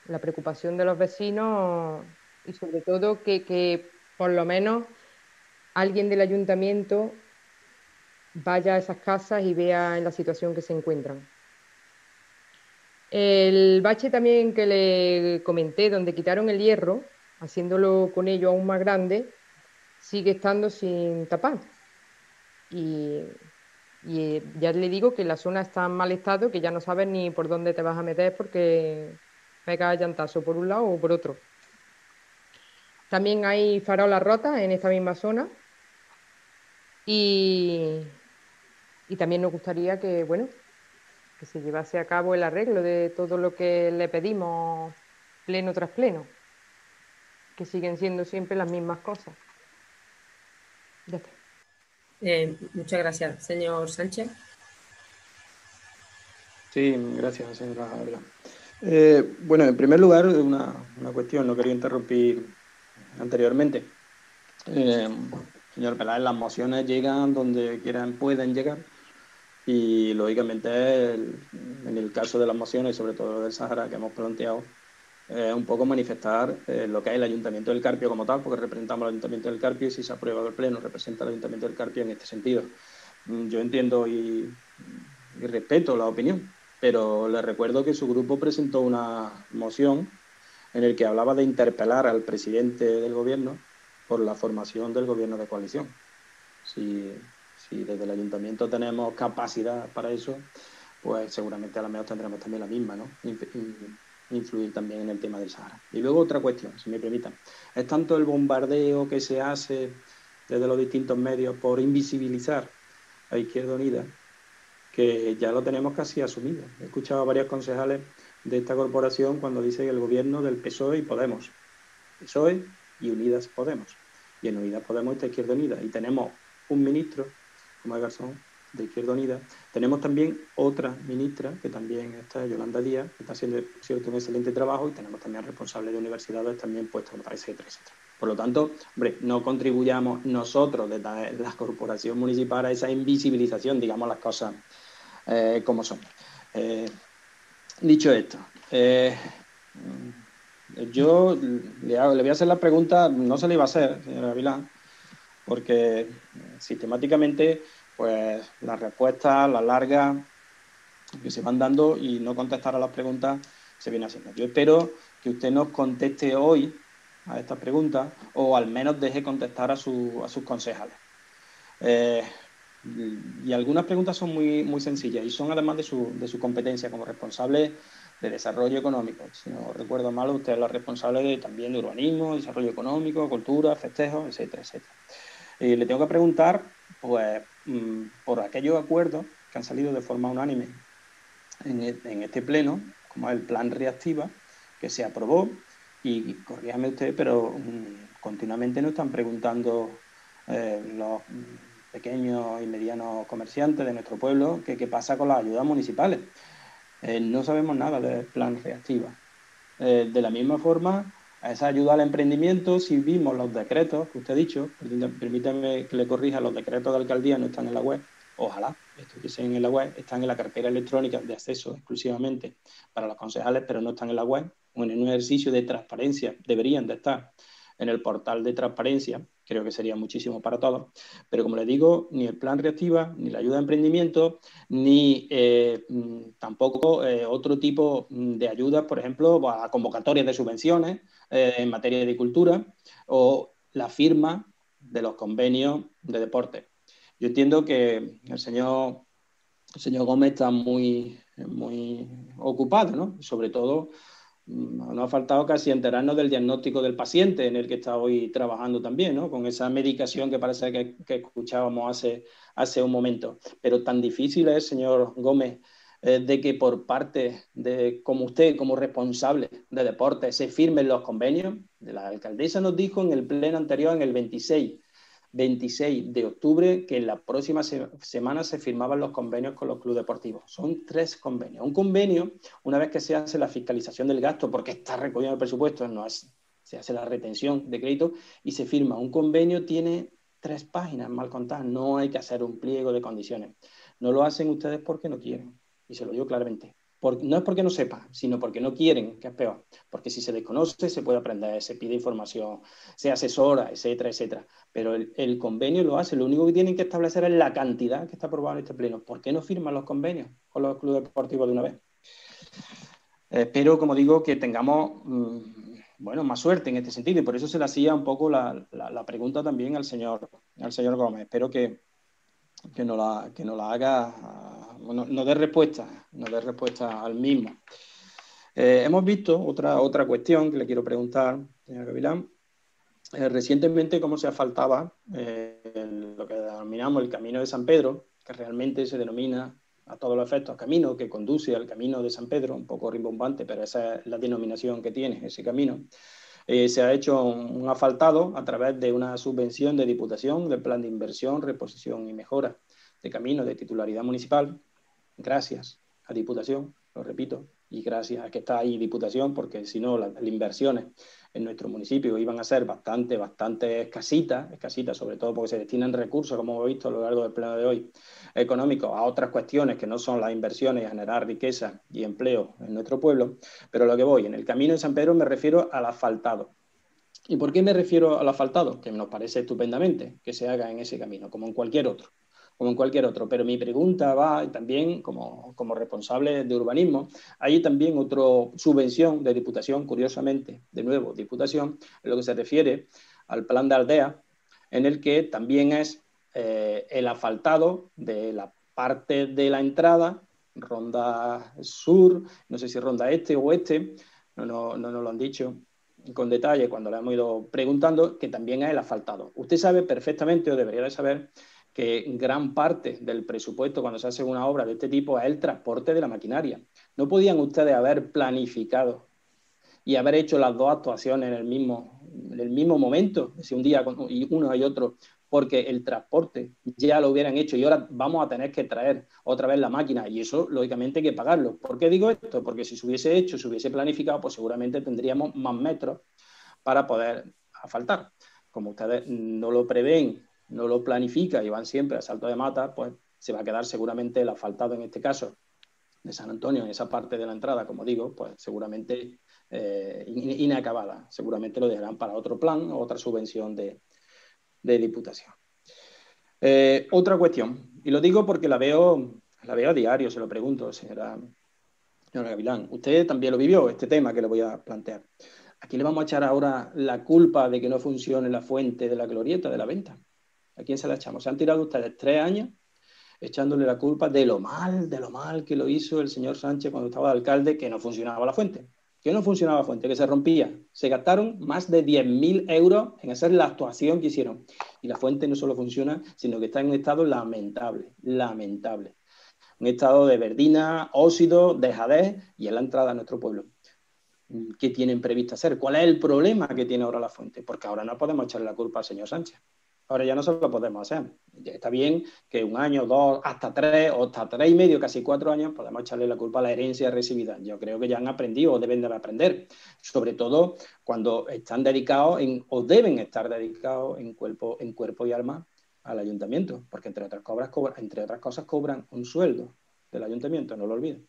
la preocupación de los vecinos y sobre todo que, que por lo menos alguien del ayuntamiento vaya a esas casas y vea en la situación que se encuentran. El bache también que le comenté, donde quitaron el hierro, haciéndolo con ello aún más grande, sigue estando sin tapar. Y, ya le digo que la zona está en mal estado, que ya no sabes ni por dónde te vas a meter porque pega llantazo por un lado o por otro. También hay farolas rotas en esta misma zona. Y, y también nos gustaría que, bueno, que se llevase a cabo el arreglo de todo lo que le pedimos pleno tras pleno, que siguen siendo siempre las mismas cosas. Eh, muchas gracias, señor Sánchez. Sí, gracias, señora eh, bueno, en primer lugar, una, cuestión, no quería interrumpir anteriormente. Eh, señor Peláez, las mociones llegan donde quieran, pueden llegar y lógicamente, en el caso de las mociones, sobre todo del Sahara que hemos planteado, es un poco manifestar eh, lo que es el Ayuntamiento del Carpio como tal, porque representamos al Ayuntamiento del Carpio y si se aprueba el Pleno representa al Ayuntamiento del Carpio en este sentido. Mm, yo entiendo y, respeto la opinión, pero le recuerdo que su grupo presentó una moción en el que hablaba de interpelar al presidente del gobierno por la formación del gobierno de coalición. Si si desde el ayuntamiento tenemos capacidad para eso, pues seguramente a lo mejor tendremos también la misma, ¿no? Influir también en el tema del Sahara. Y luego otra cuestión, si me permitan. Es tanto el bombardeo que se hace desde los distintos medios por invisibilizar a Izquierda Unida, que ya lo tenemos casi asumido. He escuchado a varios concejales de esta corporación cuando dice que el gobierno del PSOE y Podemos. PSOE y Unidas Podemos. Y en Unidas Podemos está Izquierda Unida. Y tenemos un ministro, es Garzón, de Izquierda Unida. Tenemos también otra ministra, que también está, Yolanda Díaz, que está haciendo cierto, un excelente trabajo, y tenemos también responsables de universidades también puestos, etcétera, etcétera. Por lo tanto, hombre, no contribuyamos nosotros desde la corporación municipal a esa invisibilización, digamos las cosas eh, como son. Eh, dicho esto, eh, yo le, le, voy a hacer la pregunta, no se le iba a hacer, señora Vilán, porque sistemáticamente pues las respuestas, las largas, que se van dando y no contestar a las preguntas se viene haciendo. Yo espero que usted nos conteste hoy a estas preguntas o al menos deje contestar a, su, a sus concejales. Eh, y algunas preguntas son muy, muy sencillas y son además de su, de su competencia como responsable de desarrollo económico. Si no recuerdo mal, usted es la responsable de, también de urbanismo, desarrollo económico, cultura, festejos, etcétera, etcétera. Le tengo que preguntar, pues, mm, por aquellos acuerdos que han salido de forma unánime en, e, en este pleno, como el plan reactiva, que se aprobó, y corríjame usted, pero mm, continuamente nos están preguntando eh, los pequeños y medianos comerciantes de nuestro pueblo qué pasa con las ayudas municipales. Eh, no sabemos nada del plan reactiva. Eh, de la misma forma, a esa ayuda al emprendimiento, si vimos los decretos que usted ha dicho, permítame que le corrija, los decretos de alcaldía no están en la web, ojalá estuviesen en la web, están en la cartera electrónica de acceso exclusivamente para los concejales, pero no están en la web, o en un ejercicio de transparencia, deberían de estar en el portal de transparencia, creo que sería muchísimo para todos, pero como les digo, ni el plan reactiva, ni la ayuda a emprendimiento, ni eh, mm, tampoco eh, otro tipo de ayudas, por ejemplo, a convocatorias de subvenciones, eh, en materia de agricultura o la firma de los convenios de deporte. Yo entiendo que el señor, el señor Gómez está muy, muy ocupado, ¿no? Sobre todo, no ha faltado casi enterarnos del diagnóstico del paciente en el que está hoy trabajando también, ¿no? Con esa medicación que parece que, escuchábamos hace, hace un momento. Pero tan difícil es, señor Gómez, eh, de que por parte de, como usted, como responsable de deportes, se firmen los convenios. La alcaldesa nos dijo en el pleno anterior, en el 26, 26 de octubre, que en la próxima semana se firmaban los convenios con los clubes deportivos. Son tres convenios. Un convenio, una vez que se hace la fiscalización del gasto, porque está recogido en el presupuesto, no es, se hace la retención de crédito y se firma. Un convenio tiene tres páginas, mal contadas, no hay que hacer un pliego de condiciones. No lo hacen ustedes porque no quieren y se lo digo claramente. No es porque no sepa, sino porque no quieren, que es peor. Porque si se desconoce, se puede aprender, se pide información, se asesora, etcétera, etcétera. Pero el, convenio lo hace. Lo único que tienen que establecer es la cantidad que está aprobada en este pleno. ¿Por qué no firman los convenios con los clubes deportivos de una vez? espero, como digo, que tengamos mm, bueno, más suerte en este sentido. Y por eso se le hacía un poco la, pregunta también al señor, al señor Gómez. Espero que, que, no, la, que no la haga no, dé respuesta, no dé respuesta al mismo. Eh, hemos visto otra, otra cuestión que le quiero preguntar, señor Gavilán. Eh, recientemente, cómo se asfaltaba eh, lo que denominamos el Camino de San Pedro, que realmente se denomina a todos los efectos camino que conduce al Camino de San Pedro, un poco rimbombante, pero esa es la denominación que tiene ese camino. se ha hecho un, un, asfaltado a través de una subvención de Diputación del Plan de Inversión, Reposición y Mejora de Camino de titularidad municipal, gracias a Diputación, lo repito, y gracias a que está ahí Diputación, porque si no, las, inversiones en nuestro municipio iban a ser bastante, bastante escasitas, escasitas sobre todo porque se destinan recursos, como hemos visto a lo largo del pleno de hoy, económicos a otras cuestiones que no son las inversiones, a generar riqueza y empleo en nuestro pueblo. Pero lo que voy, en el camino de San Pedro me refiero al asfaltado. ¿Y por qué me refiero al asfaltado? Que nos parece estupendamente que se haga en ese camino, como en cualquier otro como en cualquier otro. Pero mi pregunta va también como, como responsable de urbanismo. Hay también otra subvención de Diputación, curiosamente, de nuevo, Diputación, en lo que se refiere al plan de aldea, en el que también es eh, el asfaltado de la parte de la entrada, ronda sur, no sé si ronda este o este, no, no, no nos lo han dicho con detalle cuando le hemos ido preguntando, que también es el asfaltado. Usted sabe perfectamente, o debería de saber, que gran parte del presupuesto cuando se hace una obra de este tipo es el transporte de la maquinaria. ¿No podían ustedes haber planificado y haber hecho las dos actuaciones en el mismo, en el mismo momento, si un día y uno y otro, porque el transporte ya lo hubieran hecho y ahora vamos a tener que traer otra vez la máquina y eso lógicamente hay que pagarlo. ¿Por qué digo esto? Porque si se hubiese hecho, se hubiese planificado, pues seguramente tendríamos más metros para poder asfaltar. Como ustedes no lo prevén, no lo planifican y van siempre a salto de mata, pues se va a quedar seguramente el asfaltado en este caso de San Antonio, en esa parte de la entrada, como digo, pues seguramente eh, inacabada. Seguramente lo dejarán para otro plan o otra subvención de, diputación. Eh, otra cuestión, y lo digo porque la veo, la veo a diario, se lo pregunto, señora, señora Gavilán. Usted también lo vivió, este tema que le voy a plantear. ¿A quién le vamos a echar ahora la culpa de que no funcione la fuente de la glorieta de la venta? ¿A quién se la echamos? Se han tirado ustedes tres años echándole la culpa de lo mal, de lo mal que lo hizo el señor Sánchez cuando estaba de alcalde, que no funcionaba la fuente. Que no funcionaba la fuente, que se rompía. Se gastaron más de 10.000 euros en hacer la actuación que hicieron. Y la fuente no solo funciona, sino que está en un estado lamentable, lamentable. Un estado de verdina, óxido, dejadez y en la entrada a nuestro pueblo. ¿Qué tienen previsto hacer? ¿Cuál es el problema que tiene ahora la fuente? Porque ahora no podemos echarle la culpa al señor Sánchez. Ahora ya no se lo podemos hacer. Está bien que un año, dos, hasta tres, o hasta tres y medio, casi cuatro años, podemos echarle la culpa a la herencia recibida. Yo creo que ya han aprendido o deben de aprender, sobre todo cuando están dedicados en, o deben estar dedicados en cuerpo, en cuerpo y alma al ayuntamiento, porque entre otras, entre otras cosas cobran un sueldo del ayuntamiento, no lo olviden.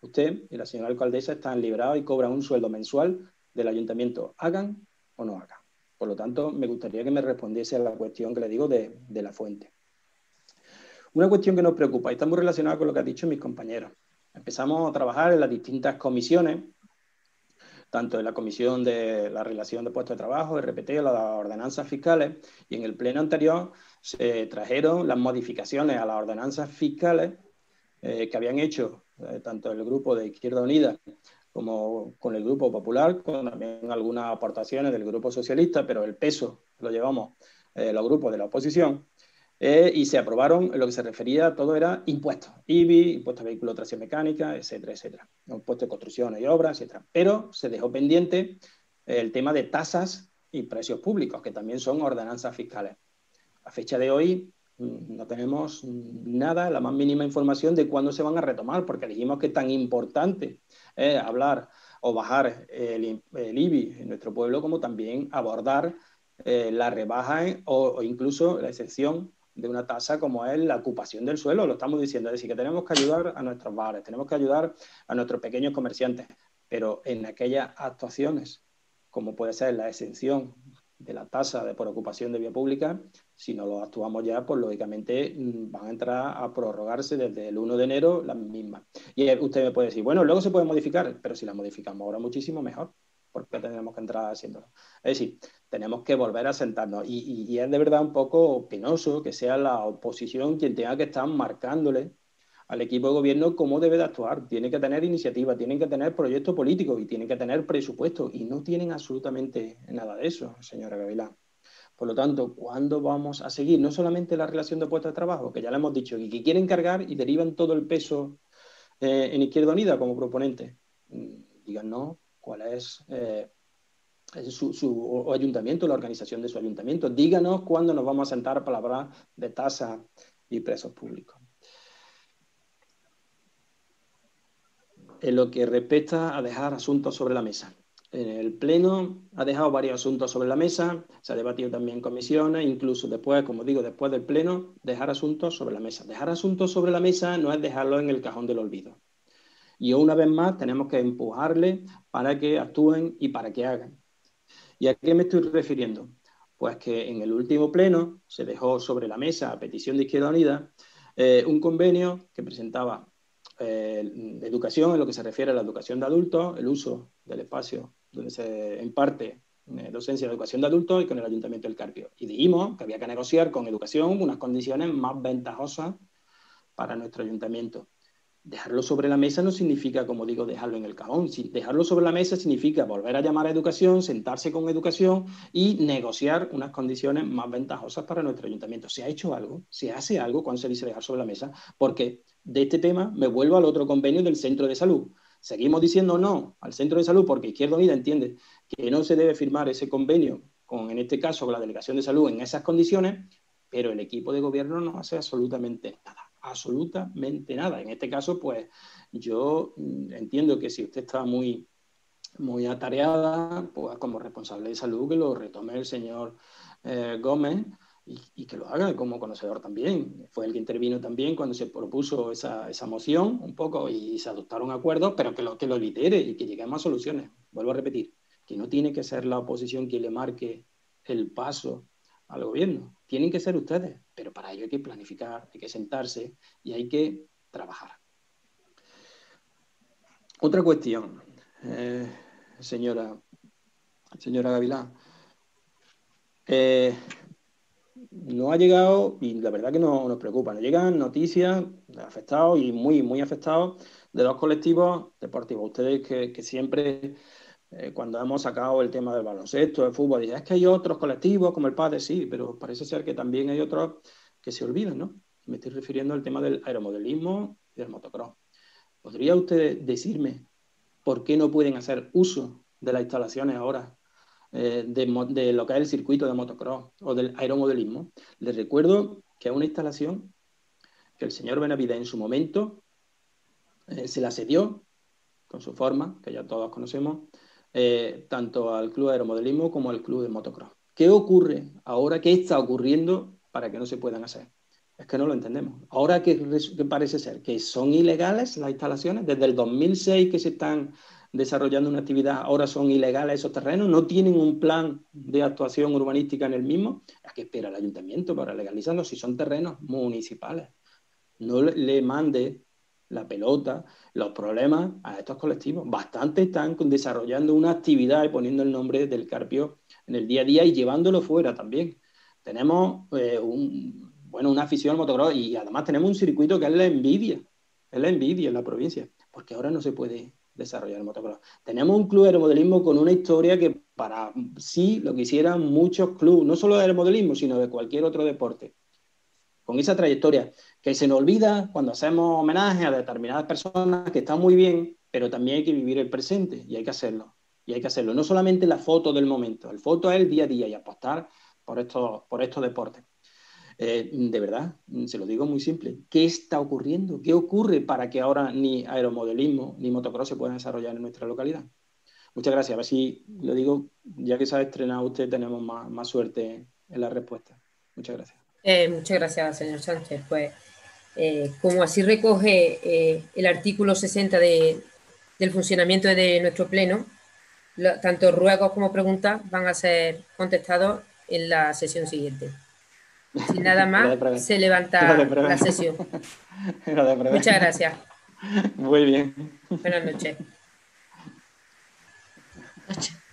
Usted y la señora alcaldesa están liberados y cobran un sueldo mensual del ayuntamiento, hagan o no hagan. Por lo tanto, me gustaría que me respondiese a la cuestión que le digo de, la fuente. Una cuestión que nos preocupa y está muy relacionada con lo que han dicho mis compañeros. Empezamos a trabajar en las distintas comisiones, tanto en la comisión de la relación de puestos de trabajo, RPT, las ordenanzas fiscales, y en el pleno anterior se trajeron las modificaciones a las ordenanzas fiscales eh, que habían hecho eh, tanto el grupo de Izquierda Unida como con el Grupo Popular, con también algunas aportaciones del Grupo Socialista, pero el peso lo llevamos eh, los grupos de la oposición. Eh, y se aprobaron lo que se refería, todo era impuestos, IBI, impuestos a vehículos de tracción mecánica, etcétera, etcétera, impuestos de construcción y obras, etcétera. Pero se dejó pendiente el tema de tasas y precios públicos, que también son ordenanzas fiscales. A fecha de hoy no tenemos nada, la más mínima información de cuándo se van a retomar, porque dijimos que es tan importante hablar o bajar el, IBI en nuestro pueblo, como también abordar eh, la rebaja o, incluso la excepción de una tasa como es la ocupación del suelo, lo estamos diciendo, es decir, que tenemos que ayudar a nuestros bares, tenemos que ayudar a nuestros pequeños comerciantes, pero en aquellas actuaciones, como puede ser la exención de la tasa de por ocupación de vía pública, si no lo actuamos ya, pues lógicamente mm, van a entrar a prorrogarse desde el 1 de enero las mismas. Y usted me puede decir, bueno, luego se puede modificar, pero si la modificamos ahora muchísimo mejor, porque tenemos que entrar haciéndolo. Es decir, tenemos que volver a sentarnos. Y, es de verdad un poco penoso que sea la oposición quien tenga que estar marcándole al equipo de gobierno cómo debe de actuar. Tiene que tener iniciativa, tienen que tener proyectos políticos y tienen que tener presupuesto. Y no tienen absolutamente nada de eso, señora Gavilán. Por lo tanto, ¿cuándo vamos a seguir? No solamente la relación de puestos de trabajo, que ya le hemos dicho, y que quieren cargar y derivan todo el peso eh, en Izquierda Unida como proponente. Mm, díganos cuál es eh, su, ayuntamiento, la organización de su ayuntamiento. Díganos cuándo nos vamos a sentar para hablar de tasas y presos públicos. En lo que respecta a dejar asuntos sobre la mesa el Pleno ha dejado varios asuntos sobre la mesa, se ha debatido también en comisiones, incluso después, como digo, después del Pleno, dejar asuntos sobre la mesa. Dejar asuntos sobre la mesa no es dejarlos en el cajón del olvido. Y una vez más tenemos que empujarle para que actúen y para que hagan. ¿Y a qué me estoy refiriendo? Pues que en el último Pleno se dejó sobre la mesa, a petición de Izquierda Unida, eh, un convenio que presentaba eh, educación en lo que se refiere a la educación de adultos, el uso del espacio donde se imparte eh, docencia de educación de adultos y con el Ayuntamiento del Carpio. Y dijimos que había que negociar con educación unas condiciones más ventajosas para nuestro ayuntamiento. Dejarlo sobre la mesa no significa, como digo, dejarlo en el cajón. Dejarlo sobre la mesa significa volver a llamar a educación, sentarse con educación y negociar unas condiciones más ventajosas para nuestro ayuntamiento. ¿Se ha hecho algo? ¿Se hace algo cuando se dice dejar sobre la mesa? Porque de este tema me vuelvo al otro convenio del centro de salud. Seguimos diciendo no al centro de salud porque Izquierda Unida entiende que no se debe firmar ese convenio con, en este caso, con la Delegación de Salud en esas condiciones, pero el equipo de gobierno no hace absolutamente nada absolutamente nada. En este caso, pues yo mm, entiendo que si usted está muy, muy atareada, pues como responsable de salud, que lo retome el señor eh, Gómez y, que lo haga como conocedor también. Fue el que intervino también cuando se propuso esa, esa moción un poco y se adoptaron acuerdos, pero que lo, que lo lidere y que lleguemos a soluciones. Vuelvo a repetir, que no tiene que ser la oposición quien le marque el paso al gobierno. Tienen que ser ustedes, pero para ello hay que planificar, hay que sentarse y hay que trabajar. Otra cuestión, eh, señora, señora Gavilán. Eh, no ha llegado, y la verdad que no, nos preocupa, nos llegan noticias de afectados y muy, muy afectados de dos colectivos deportivos. Ustedes que, siempre eh, cuando hemos sacado el tema del baloncesto, del fútbol, y es que hay otros colectivos como el padre, sí, pero parece ser que también hay otros que se olvidan, ¿no? Me estoy refiriendo al tema del aeromodelismo y del motocross. ¿Podría usted decirme por qué no pueden hacer uso de las instalaciones ahora eh, de, lo que es el circuito de motocross o del aeromodelismo? Les recuerdo que es una instalación que el señor Benavides en su momento eh, se la cedió con su forma, que ya todos conocemos, eh, tanto al club de aeromodelismo como al club de motocross. ¿Qué ocurre ahora? ¿Qué está ocurriendo para que no se puedan hacer? Es que no lo entendemos. Ahora que, parece ser que son ilegales las instalaciones, desde el 2006 que se están desarrollando una actividad, ahora son ilegales esos terrenos, no tienen un plan de actuación urbanística en el mismo, ¿a qué espera el ayuntamiento para legalizarlos si son terrenos municipales? No le mande la pelota, los problemas a estos colectivos. Bastante están desarrollando una actividad y poniendo el nombre del carpio en el día a día y llevándolo fuera también. Tenemos eh, un, bueno, una afición al motocross y además tenemos un circuito que es la envidia, es la envidia en la provincia, porque ahora no se puede desarrollar el motocross. Tenemos un club de aeromodelismo con una historia que para sí lo quisieran muchos clubes, no solo de aeromodelismo, sino de cualquier otro deporte con esa trayectoria, que se nos olvida cuando hacemos homenaje a determinadas personas que están muy bien, pero también hay que vivir el presente y hay que hacerlo. Y hay que hacerlo. No solamente la foto del momento, el foto es el día a día y apostar por estos, por estos deportes. Eh, de verdad, se lo digo muy simple. ¿Qué está ocurriendo? ¿Qué ocurre para que ahora ni aeromodelismo ni motocross se puedan desarrollar en nuestra localidad? Muchas gracias. A ver si lo digo, ya que se ha estrenado usted, tenemos más, más suerte en la respuesta. Muchas gracias. Eh, muchas gracias, señor Sánchez. Pues, eh, como así recoge el artículo 60 del funcionamiento de nuestro pleno, tanto ruegos como preguntas van a ser contestados en la sesión siguiente. Sin nada más, se levanta la sesión. Muchas gracias. Muy bien. Buenas noches. noches.